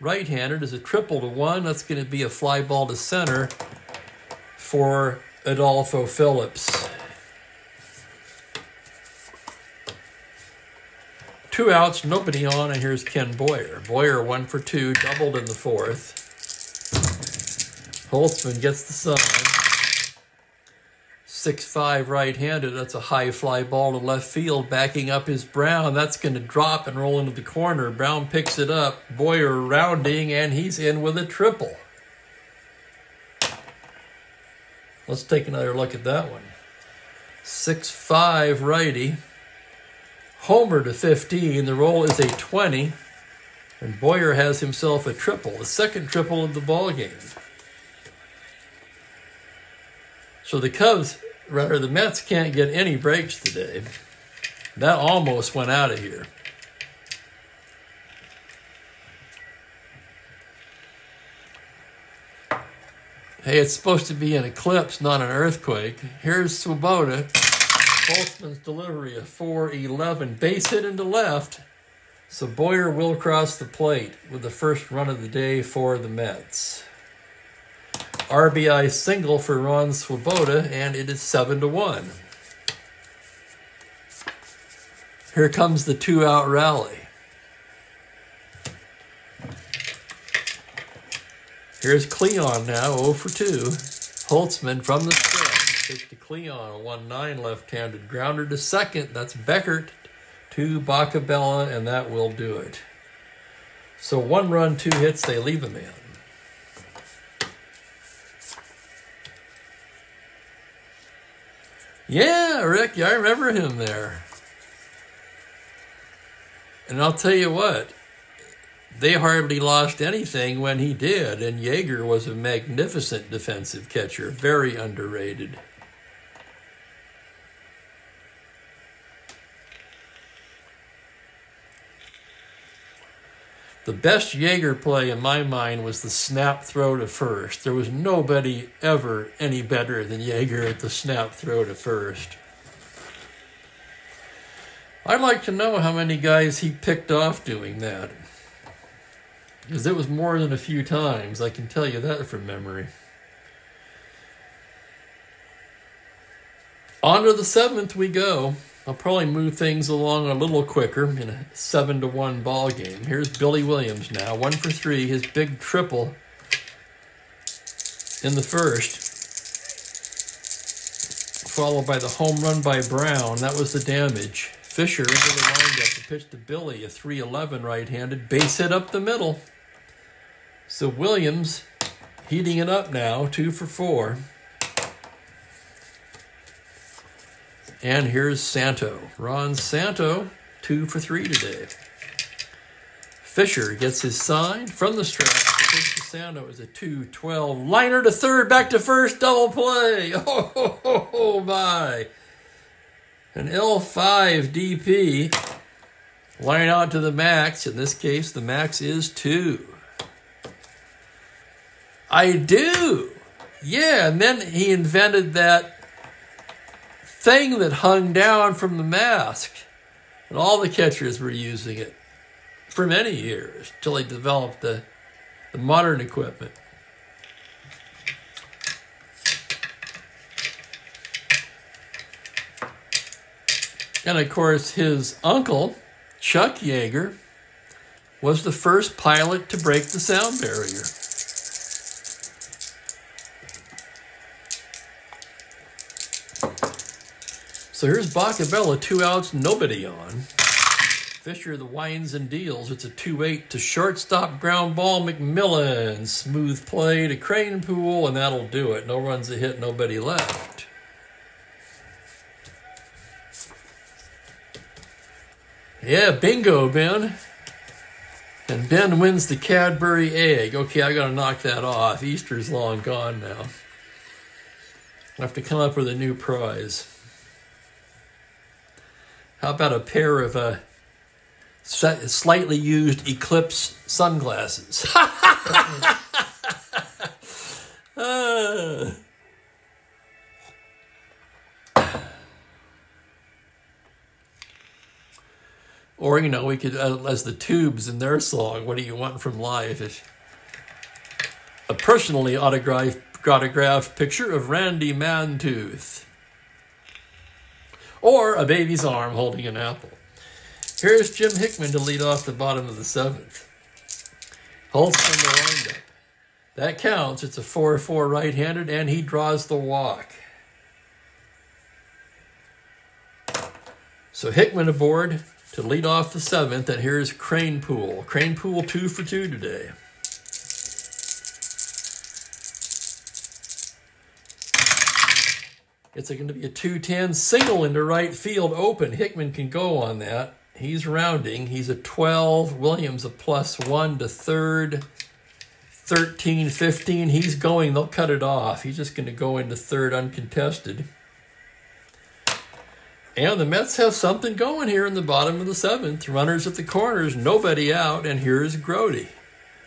Right handed is a triple to 1. That's going to be a fly ball to center for Adolfo Phillips. Two outs, nobody on, and here's Ken Boyer. Boyer one for two, doubled in the fourth. Holtzman gets the sign. Six-five right-handed. That's a high fly ball to left field. Backing up is Browne. That's going to drop and roll into the corner. Browne picks it up. Boyer rounding, and he's in with a triple. Let's take another look at that one. Six-five righty. Homer to 15. The roll is a 20. And Boyer has himself a triple, the second triple of the ball game. So the Cubs, rather the Mets, can't get any breaks today. That almost went out of here. Hey, it's supposed to be an eclipse, not an earthquake. Here's Swoboda. Holtzman's delivery, a 4-11. Base hit into left. So Boyer will cross the plate with the first run of the day for the Mets. RBI single for Ron Swoboda, and it is 7 to 1. Here comes the two out rally. Here's Cleon now, 0 for 2. Holtzman from the stretch. Pitch to Cleon, a 1 9 left handed grounder to second. That's Beckert to Boccabella, and that will do it. So one run, two hits, they leave him in. Yeah, Rick, I remember him there. And I'll tell you what, they hardly lost anything when he did, and Yeager was a magnificent defensive catcher, very underrated. The best Yeager play in my mind was the snap throw to first. There was nobody ever any better than Yeager at the snap throw to first. I'd like to know how many guys he picked off doing that. Because it was more than a few times, I can tell you that from memory. On to the seventh we go. I'll probably move things along a little quicker in a seven to one ball game. Here's Billy Williams now, one for three, his big triple in the first, followed by the home run by Browne. That was the damage. Fisher into the windup to pitch to Billy, a 3-11 right-handed base hit up the middle. So Williams heating it up now, two for four. And here's Santo. Ron Santo, two for three today. Fisher gets his sign from the. Pitch Santo is a 2-12. Liner to third, back to first, double play. Oh, my. An L5 DP. Line out to the max. In this case, the max is two. I do. Yeah, and then he invented that thing that hung down from the mask. And all the catchers were using it for many years till they developed the, the modern equipment. And of course, his uncle, Chuck Yeager, was the first pilot to break the sound barrier. So here's Boccabella, two outs, nobody on. Fisher the winds and deals. It's a 2 8 to shortstop ground ball. McMillan. Smooth play to Kranepool, and that'll do it. No runs a hit, nobody left. Yeah, bingo, Ben. And Ben wins the Cadbury egg. Okay, I gotta knock that off. Easter's long gone now. I have to come up with a new prize. How about a pair of uh, slightly used Eclipse sunglasses. uh. Or, you know, we could, uh, as the tubes in their song, What Do You Want from Life? A personally autographed, autographed picture of Randy Mantooth. Or a baby's arm holding an apple. Here's Jim Hickman to lead off the bottom of the seventh. Holtz from the windup. That counts. It's a 4 4 right handed, and he draws the walk. So Hickman aboard to lead off the seventh, and here's Kranepool. Crane Pool two for two today. It's going to be a 210 single into right field open. Hickman can go on that. He's rounding. He's a 12. Williams a plus one to third. 13, 15. He's going. They'll cut it off. He's just going to go into third uncontested. And the Mets have something going here in the bottom of the seventh. Runners at the corners, nobody out, and here's Grote.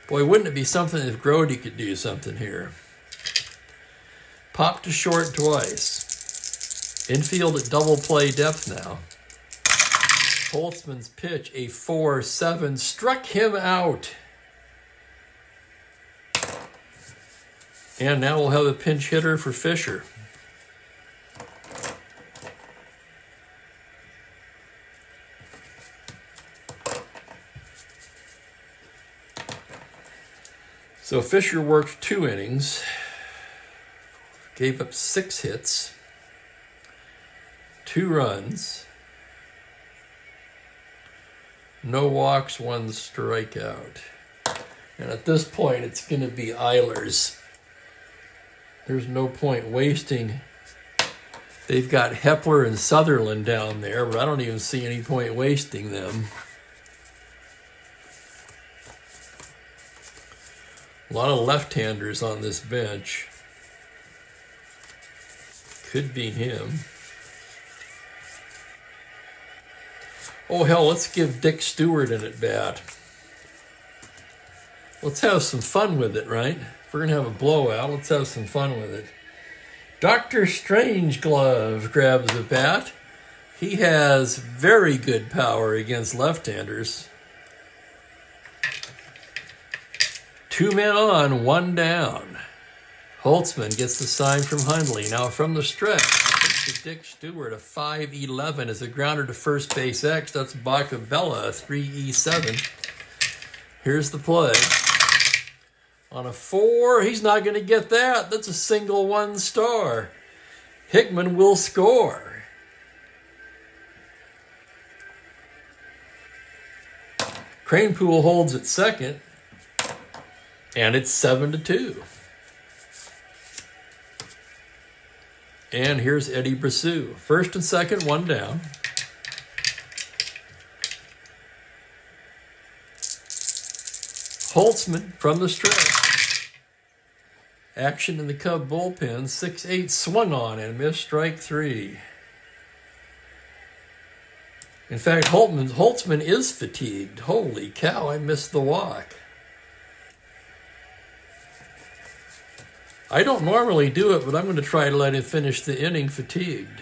Boy, wouldn't it be something if Grote could do something here? Pop to short twice. Infield at double play depth now. Holtzman's pitch, a 4 7, struck him out. And now we'll have a pinch hitter for Fisher. So Fisher worked two innings, gave up six hits, two runs, no walks, one strikeout. And at this point, it's going to be Eilers. There's no point wasting. They've got Hepler and Sutherland down there, but I don't even see any point wasting them. A lot of left-handers on this bench. Could be him. Oh, hell, let's give Dick Stuart an at bat. Let's have some fun with it, right? If we're going to have a blowout, let's have some fun with it. Dr. Strangeglove grabs the bat. He has very good power against left handers. Two men on, one down. Holtzman gets the sign from Hundley. Now from the stretch to Dick Stuart, a 5'11 is a grounder to first base X. That's Boccabella, a 3E7. Here's the play. On a four, he's not going to get that. That's a single one star. Hickman will score. Kranepool holds at second, and it's seven to two. And here's Eddie Bressoud. First and second, one down. Holtzman from the stretch. Action in the Cub bullpen. 6 8 swung on and missed strike three. In fact, Holtzman is fatigued. Holy cow, I missed the walk. I don't normally do it, but I'm going to try to let him finish the inning fatigued.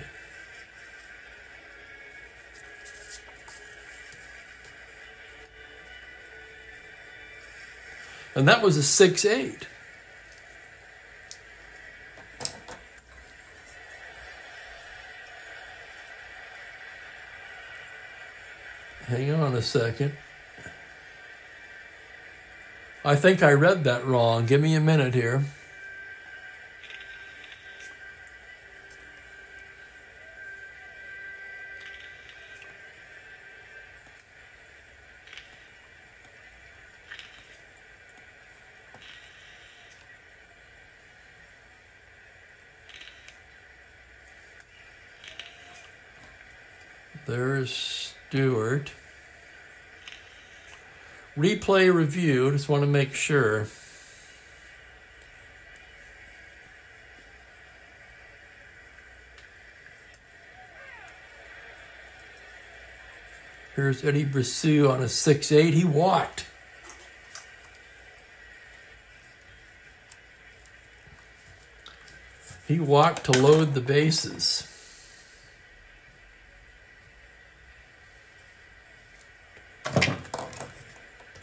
And that was a 6 8. Hang on a second. I think I read that wrong. Give me a minute here. There's Stuart. Replay review, just want to make sure. Here's Eddie Bressoud on a 6-8. He walked. He walked to load the bases.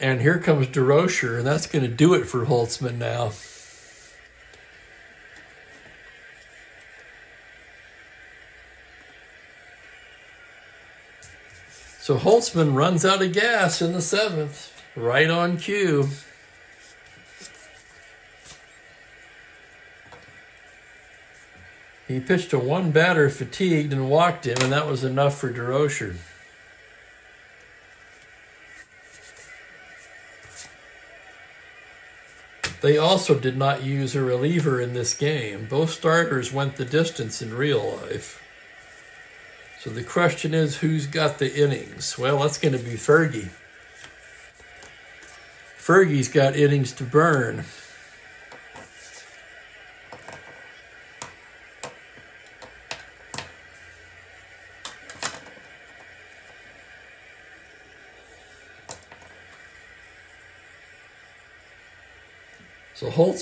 And here comes Durocher, and that's going to do it for Holtzman now. So Holtzman runs out of gas in the seventh, right on cue. He pitched a one batter fatigued and walked him, and that was enough for Durocher. They also did not use a reliever in this game. Both starters went the distance in real life. So the question is who's got the innings? Well, that's going to be Fergie. Fergie's got innings to burn.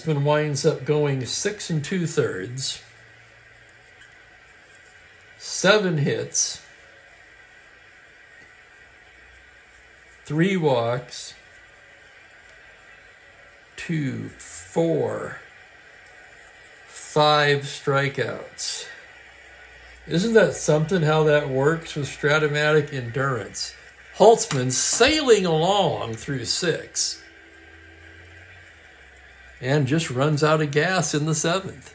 So Holtzman winds up going six and two thirds, seven hits, three walks, two, four, five strikeouts. Isn't that something how that works with Strat-O-Matic endurance? Holtzman sailing along through six and just runs out of gas in the seventh.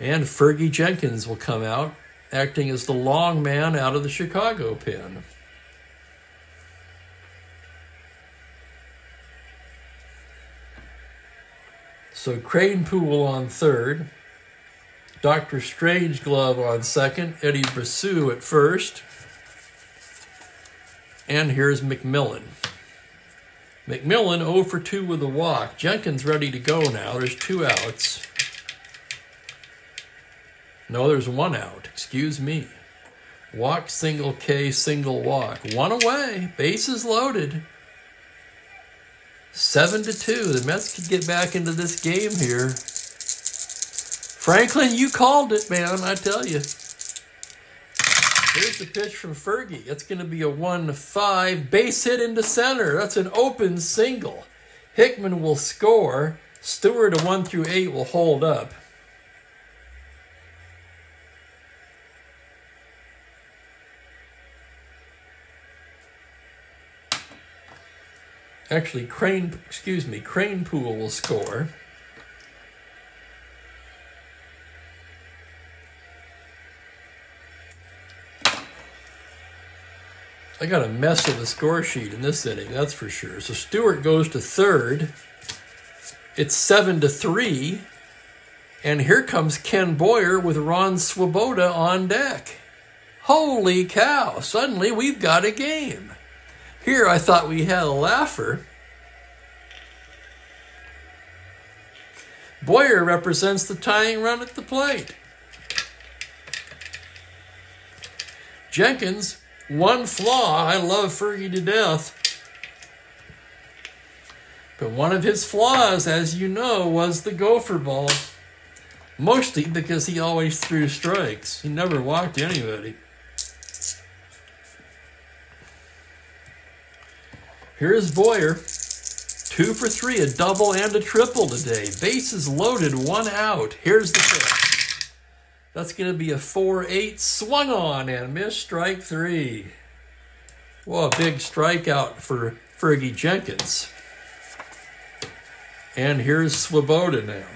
And Fergie Jenkins will come out, acting as the long man out of the Chicago pen. So Kranepool on third, Dr. Strange Glove on second, Eddie Bressoud at first, and here's McMillan. McMillan 0 for 2 with a walk. Jenkins ready to go now. There's two outs. No, there's one out. Excuse me. Walk, single K, single walk. One away. Bases loaded. Seven to two. The Mets could get back into this game here. Franklin, you called it, man. I tell you. Here's the pitch from Fergie. It's going to be a 1 5 base hit into center. That's an open single. Hickman will score. Stuart, a 1 through 8, will hold up. Actually, Crane, excuse me, Kranepool will score. I got a mess of the score sheet in this inning, that's for sure. So Stuart goes to third. It's seven to three. And here comes Ken Boyer with Ron Swoboda on deck. Holy cow, suddenly we've got a game. Here I thought we had a laugher. Boyer represents the tying run at the plate. Jenkins one flaw, I love Fergie to death. But one of his flaws, as you know, was the gopher ball. Mostly because he always threw strikes. He never walked anybody. Here's Boyer. Two for three, a double and a triple today. Bases loaded, one out. Here's the pitch. That's going to be a 4-8 swung on and missed strike three. Well, a big strikeout for Fergie Jenkins. And here's Swoboda now.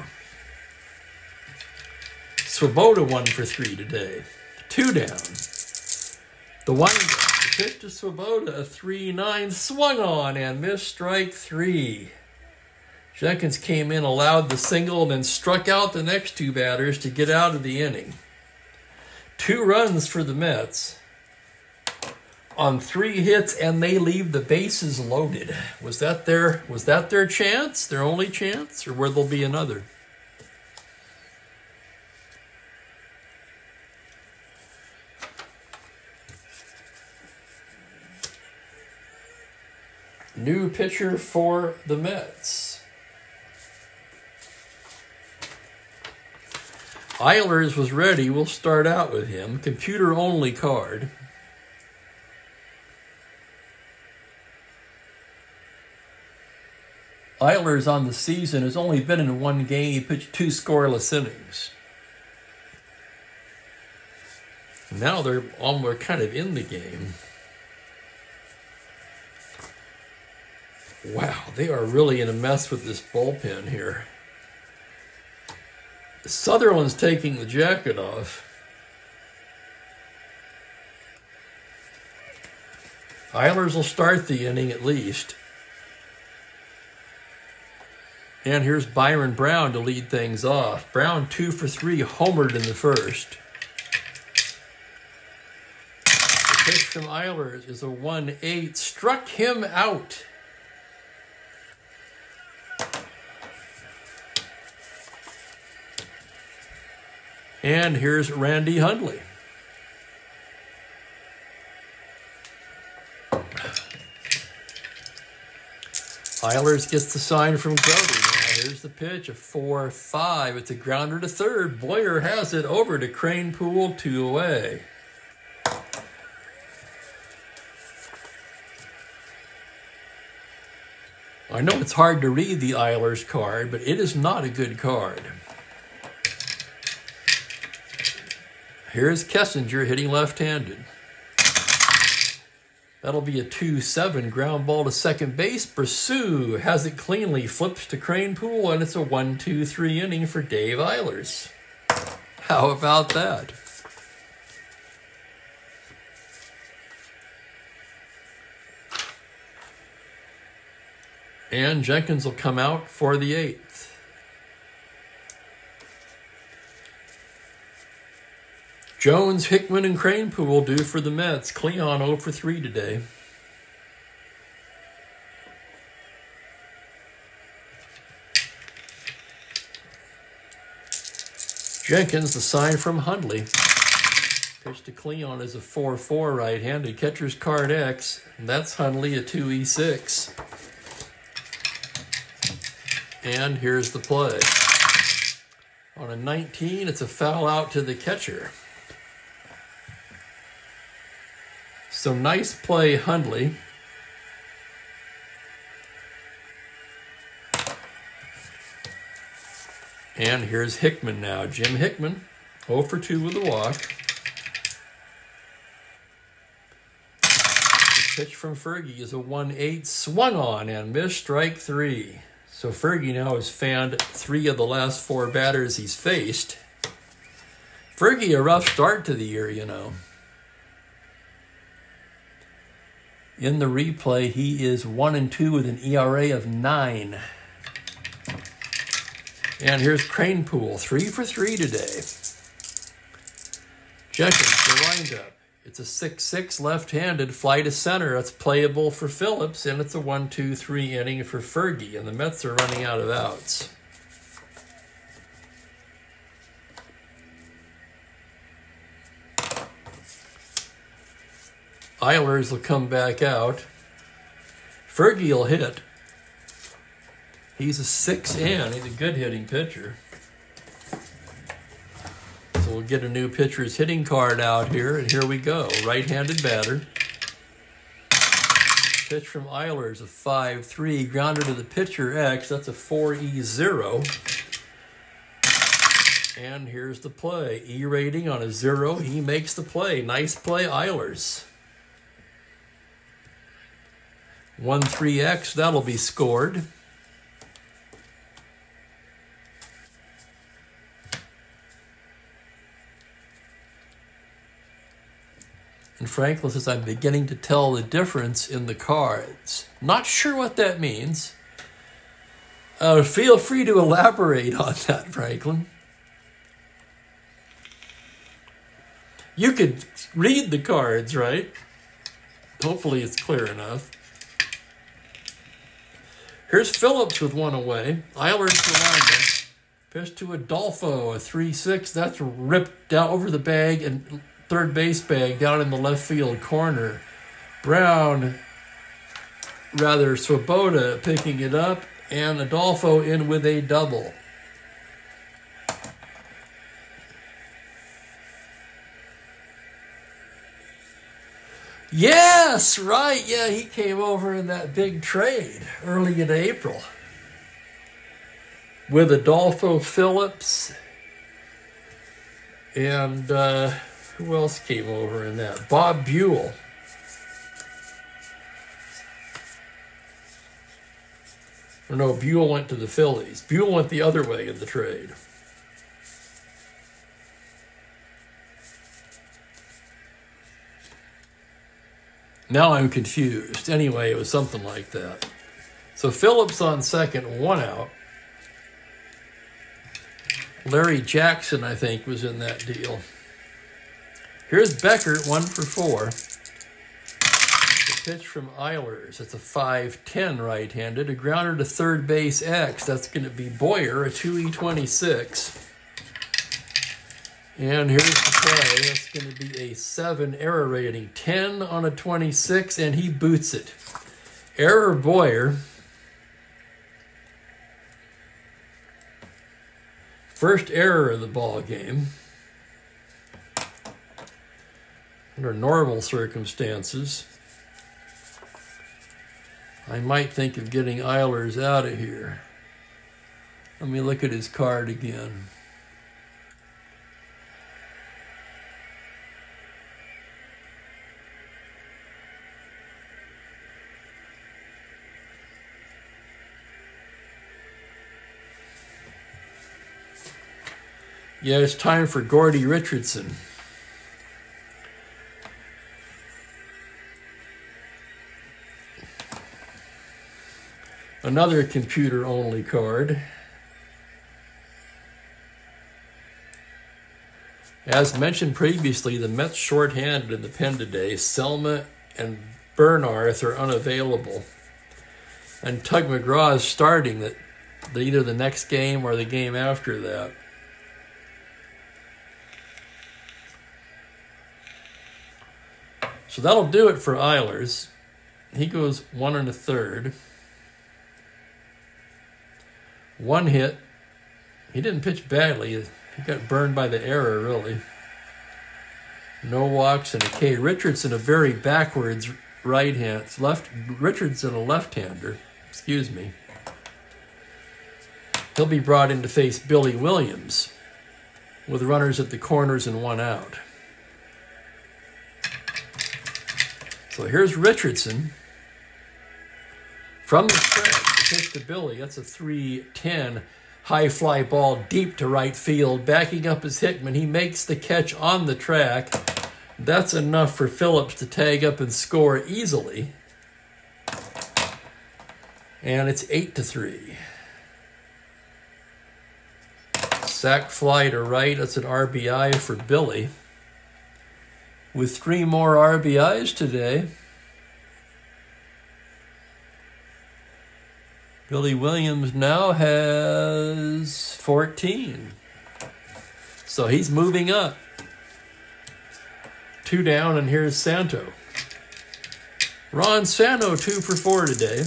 Swoboda one for three today. Two down. The one the pitch to Swoboda, a 3-9 swung on and missed strike three. Jenkins came in, allowed the single, and then struck out the next two batters to get out of the inning. Two runs for the Mets on three hits, and they leave the bases loaded. Was that their was that their chance, their only chance, or will there be another? New pitcher for the Mets. Eilers was ready. We'll start out with him. Computer only card. Eilers on the season has only been in one game. He pitched two scoreless innings. Now they're almost kind of in the game. Wow, they are really in a mess with this bullpen here. Sutherland's taking the jacket off. Eilers will start the inning at least. And here's Byron Browne to lead things off. Browne two for three, homered in the first. The pitch from Eilers is a 1 8, struck him out. And here's Randy Hundley. Eilers gets the sign from Grote. Now here's the pitch, a 4-5. It's a grounder to third. Boyer has it over to Kranepool, two away. I know it's hard to read the Eilers card, but it is not a good card. Here's Kessinger hitting left-handed. That'll be a 2-7 ground ball to second base. Bressoud has it cleanly, flips to Kranepool, and it's a 1-2-3 inning for Dave Eilers. How about that? And Jenkins will come out for the eighth. Jones, Hickman, and Kranepool will do for the Mets. Cleon 0 for 3 today. Jenkins, the sign from Hundley. Pitch to Cleon is a 4-4 right-handed. Catcher's card X. And that's Hundley, a 2E6. And here's the play. On a 19, it's a foul out to the catcher. So nice play, Hundley. And here's Hickman now. Jim Hickman, 0 for 2 with a walk. Pitch from Fergie is a 1 8 swung on and missed strike three. So Fergie now has fanned three of the last four batters he's faced. Fergie, a rough start to the year, you know. In the replay, he is 1 and 2 with an ERA of 9. And here's Kranepool, 3 for 3 today. Jenkins, the windup. It's a 6 6 left handed fly to center. That's playable for Phillips, and it's a 1 2 3 inning for Fergie, and the Mets are running out of outs. Eilers will come back out. Fergie will hit. He's a six in. He's a good hitting pitcher. So we'll get a new pitcher's hitting card out here, and here we go. Right-handed batter. Pitch from Eilers, a 5-3. Grounder to the pitcher X. That's a 4E0. And here's the play. E rating on a zero. He makes the play. Nice play, Eilers. 1 3x, that'll be scored. And Franklin says, I'm beginning to tell the difference in the cards. Not sure what that means. Uh, feel free to elaborate on that, Franklin. You could read the cards, right? Hopefully it's clear enough. Here's Phillips with one away. Eilers for windup. Pitch to Adolfo, a 3 6. That's ripped down over the bag and third base bag down in the left field corner. Brown, rather, Swoboda picking it up, and Adolfo in with a double. Yes, right. Yeah, he came over in that big trade early in April with Adolfo Phillips. And uh, who else came over in that? Bob Buhl. Or no, Buhl went to the Phillies. Buhl went the other way in the trade. Now I'm confused. Anyway, it was something like that. So Phillips on second, one out. Larry Jackson, I think, was in that deal. Here's Beckert, one for four. The pitch from Eilers. It's a 5-10 right-handed. A grounder to third base X. That's going to be Boyer, a 2E26. And here's the play. That's going to be a 7 error rating. 10 on a 26, and he boots it. Error Boyer. First error of the ball game. Under normal circumstances, I might think of getting Eilers out of here. Let me look at his card again. Yeah, it's time for Gordy Richardson. Another computer only card. As mentioned previously, the Mets shorthanded in the pen today. Selma and Bearnarth are unavailable. And Tug McGraw is starting that either the next game or the game after that. So that'll do it for Eilers. He goes one and a third. One hit. He didn't pitch badly. He got burned by the error, really. No walks and a K. Richardson, a very backwards right hand. Left Richardson, a left-hander. Excuse me. He'll be brought in to face Billy Williams with runners at the corners and one out. So here's Richardson from the stretch, pitch to Billy. That's a 310 high fly ball deep to right field. Backing up his Hickman. He makes the catch on the track. That's enough for Phillips to tag up and score easily. And it's 8 to 3. Sack fly to right. That's an RBI for Billy with three more RBIs today. Billy Williams now has 14. So he's moving up. Two down, and here's Santo. Ron Santo, two for four today.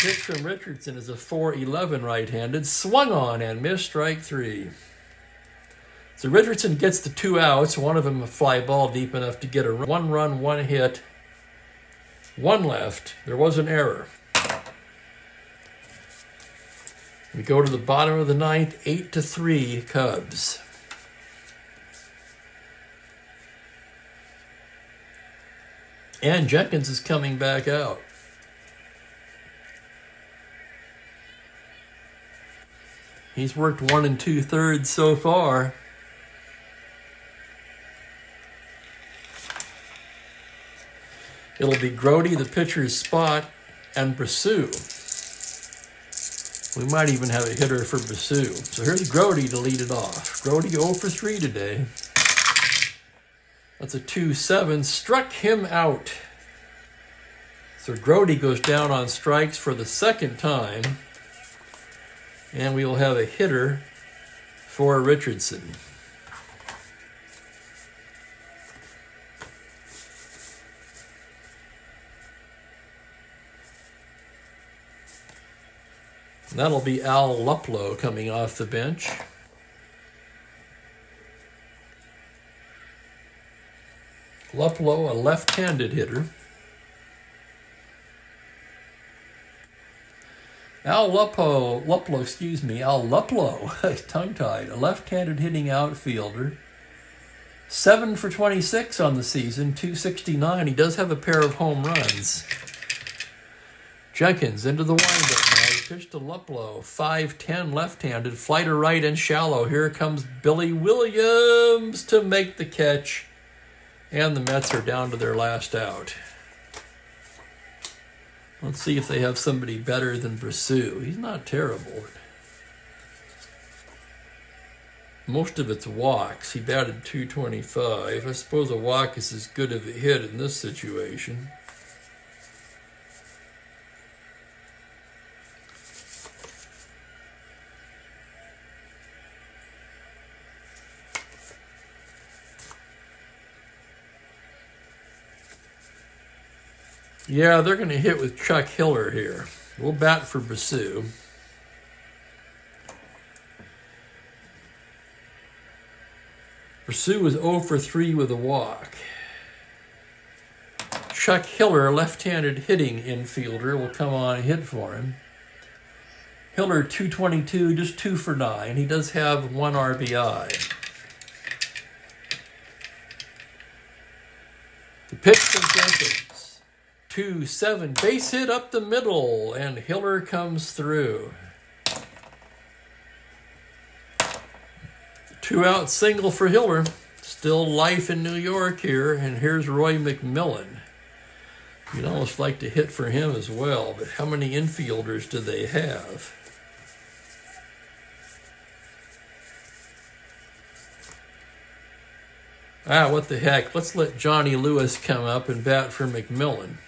Pitch from Richardson is a 4-11 right-handed. Swung on and missed strike three. So Richardson gets the two outs, one of them a fly ball deep enough to get a one run, one hit, one left. There was an error. We go to the bottom of the ninth, eight to three Cubs. And Jenkins is coming back out. He's worked one and two thirds so far. It'll be Grote, the pitcher's spot, and Bressoud. We might even have a hitter for Bressoud. So here's Grote to lead it off. Grote 0 for 3 today. That's a 2 7. Struck him out. So Grote goes down on strikes for the second time. And we will have a hitter for Richardson. That'll be Al Luplow coming off the bench. Luplow, a left-handed hitter. Al Luplow, Luplow, excuse me, Al Luplow, tongue-tied, a left-handed hitting outfielder. Seven for 26 on the season, 269. He does have a pair of home runs. Jenkins into the windup now. He pitched to Luplow. 5'10 left handed, fly to right and shallow. Here comes Billy Williams to make the catch. And the Mets are down to their last out. Let's see if they have somebody better than Bressoud. He's not terrible. Most of it's walks. He batted 225. I suppose a walk is as good of a hit in this situation. Yeah, they're going to hit with Chuck Hiller here. We'll bat for Bressoud. Bressoud is 0 for 3 with a walk. Chuck Hiller, left-handed hitting infielder, will come on and hit for him. Hiller 222, just 2 for 9. He does have one RBI. The pitch from Jenkins. 2 7. Base hit up the middle, and Hiller comes through. Two out single for Hiller. Still life in New York here, and here's Roy McMillan. You'd almost like to hit for him as well, but how many infielders do they have? Ah, what the heck. Let's let Johnny Lewis come up and bat for McMillan.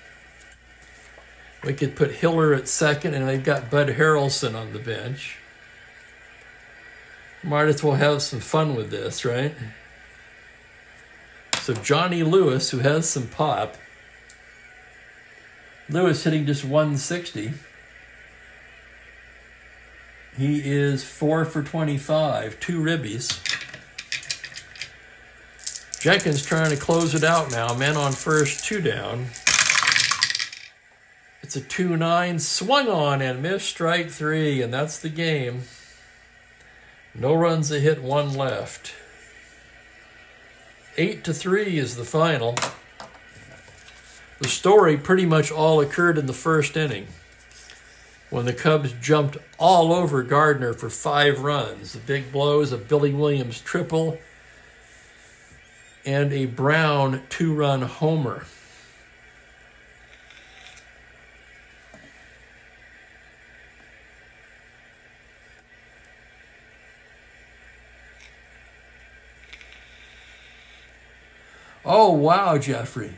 We could put Hiller at second, and they've got Bud Harrelson on the bench. Might as well have some fun with this, right? So Johnny Lewis, who has some pop. Lewis hitting just 160. He is four for 25, two ribbies. Jenkins trying to close it out now. Men on first, two down. It's a 2 9, swung on and missed strike three, and that's the game. No runs a hit, one left. 8 to 3 is the final. The story pretty much all occurred in the first inning when the Cubs jumped all over Gardner for five runs. The big blows of Billy Williams triple and a Browne two run homer. Oh, wow, Jeffrey.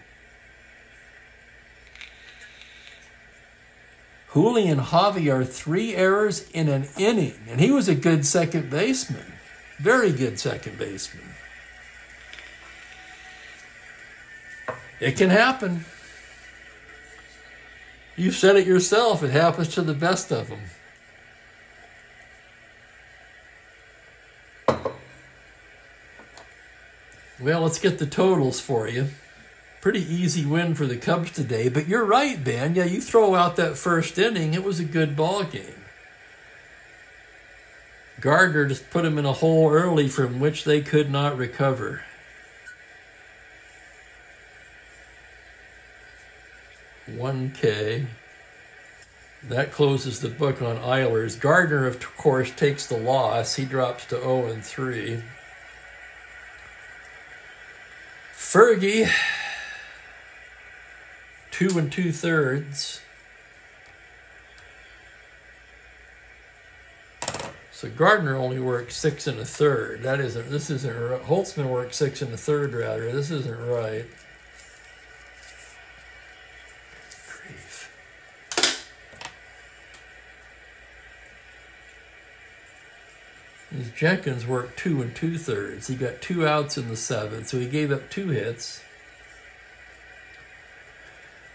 Julian Javier, three errors in an inning, and he was a good second baseman. Very good second baseman. It can happen. You've said it yourself. It happens to the best of them. Well, let's get the totals for you. Pretty easy win for the Cubs today, but you're right, Ben. Yeah, you throw out that first inning, it was a good ball game. Gardner just put them in a hole early from which they could not recover. One K. That closes the book on Eilers. Gardner, of course, takes the loss. He drops to 0 and 3. Fergie, two and two thirds. So Gardner only worked six and a third. That isn't. This isn't. Holtzman worked six and a third. Rather, this isn't right. Jenkins worked two and two thirds. He got two outs in the seventh, so he gave up two hits,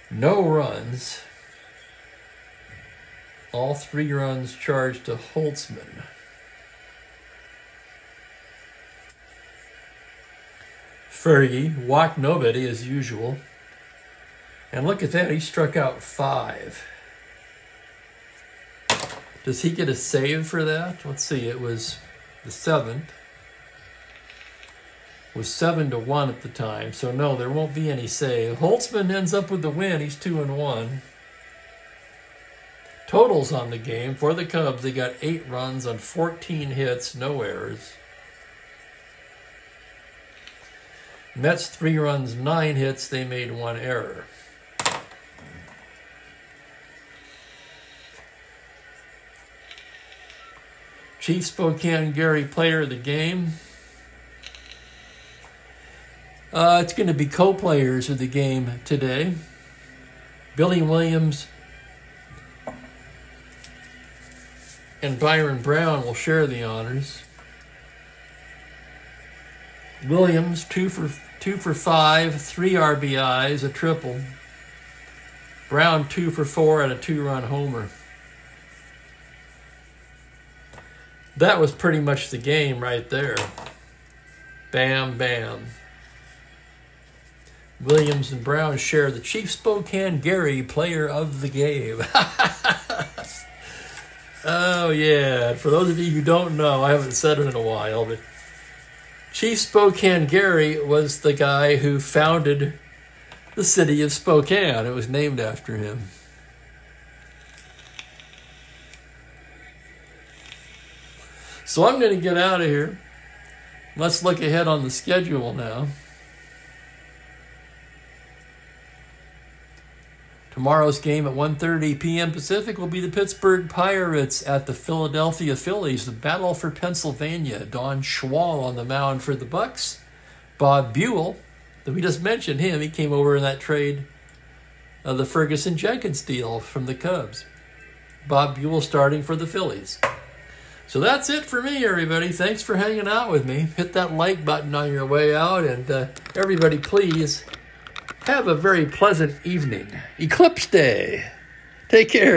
no runs. All three runs charged to Holtzman. Fergie walked nobody as usual. And look at that, he struck out five. Does he get a save for that? Let's see, it was the seventh. It was seven to one at the time, so no, there won't be any save. Holtzman ends up with the win. He's two and one. Totals on the game for the Cubs, they got eight runs on 14 hits, no errors. Mets three runs, nine hits, they made one error. Chief Spokane Garry player of the game. Uh, it's going to be co-players of the game today. Billy Williams and Byron Browne will share the honors. Williams, two for two for five, three RBIs, a triple. Browne, two for four, and a two-run homer. That was pretty much the game right there. Bam, bam. Williams and Browne share the Chief Spokane Garry player of the game. oh, yeah. For those of you who don't know, I haven't said it in a while, but Chief Spokane Gary was the guy who founded the city of Spokane. It was named after him. So I'm going to get out of here. Let's look ahead on the schedule now. Tomorrow's game at 1:30 p.m. Pacific will be the Pittsburgh Pirates at the Philadelphia Phillies. The battle for Pennsylvania. Don Schwall on the mound for the Bucs. Bob Buhl, that we just mentioned him, he came over in that trade of the Ferguson Jenkins deal from the Cubs. Bob Buhl starting for the Phillies. So that's it for me, everybody. Thanks for hanging out with me. Hit that like button on your way out, and uh, everybody, please have a very pleasant evening. Eclipse Day. Take care.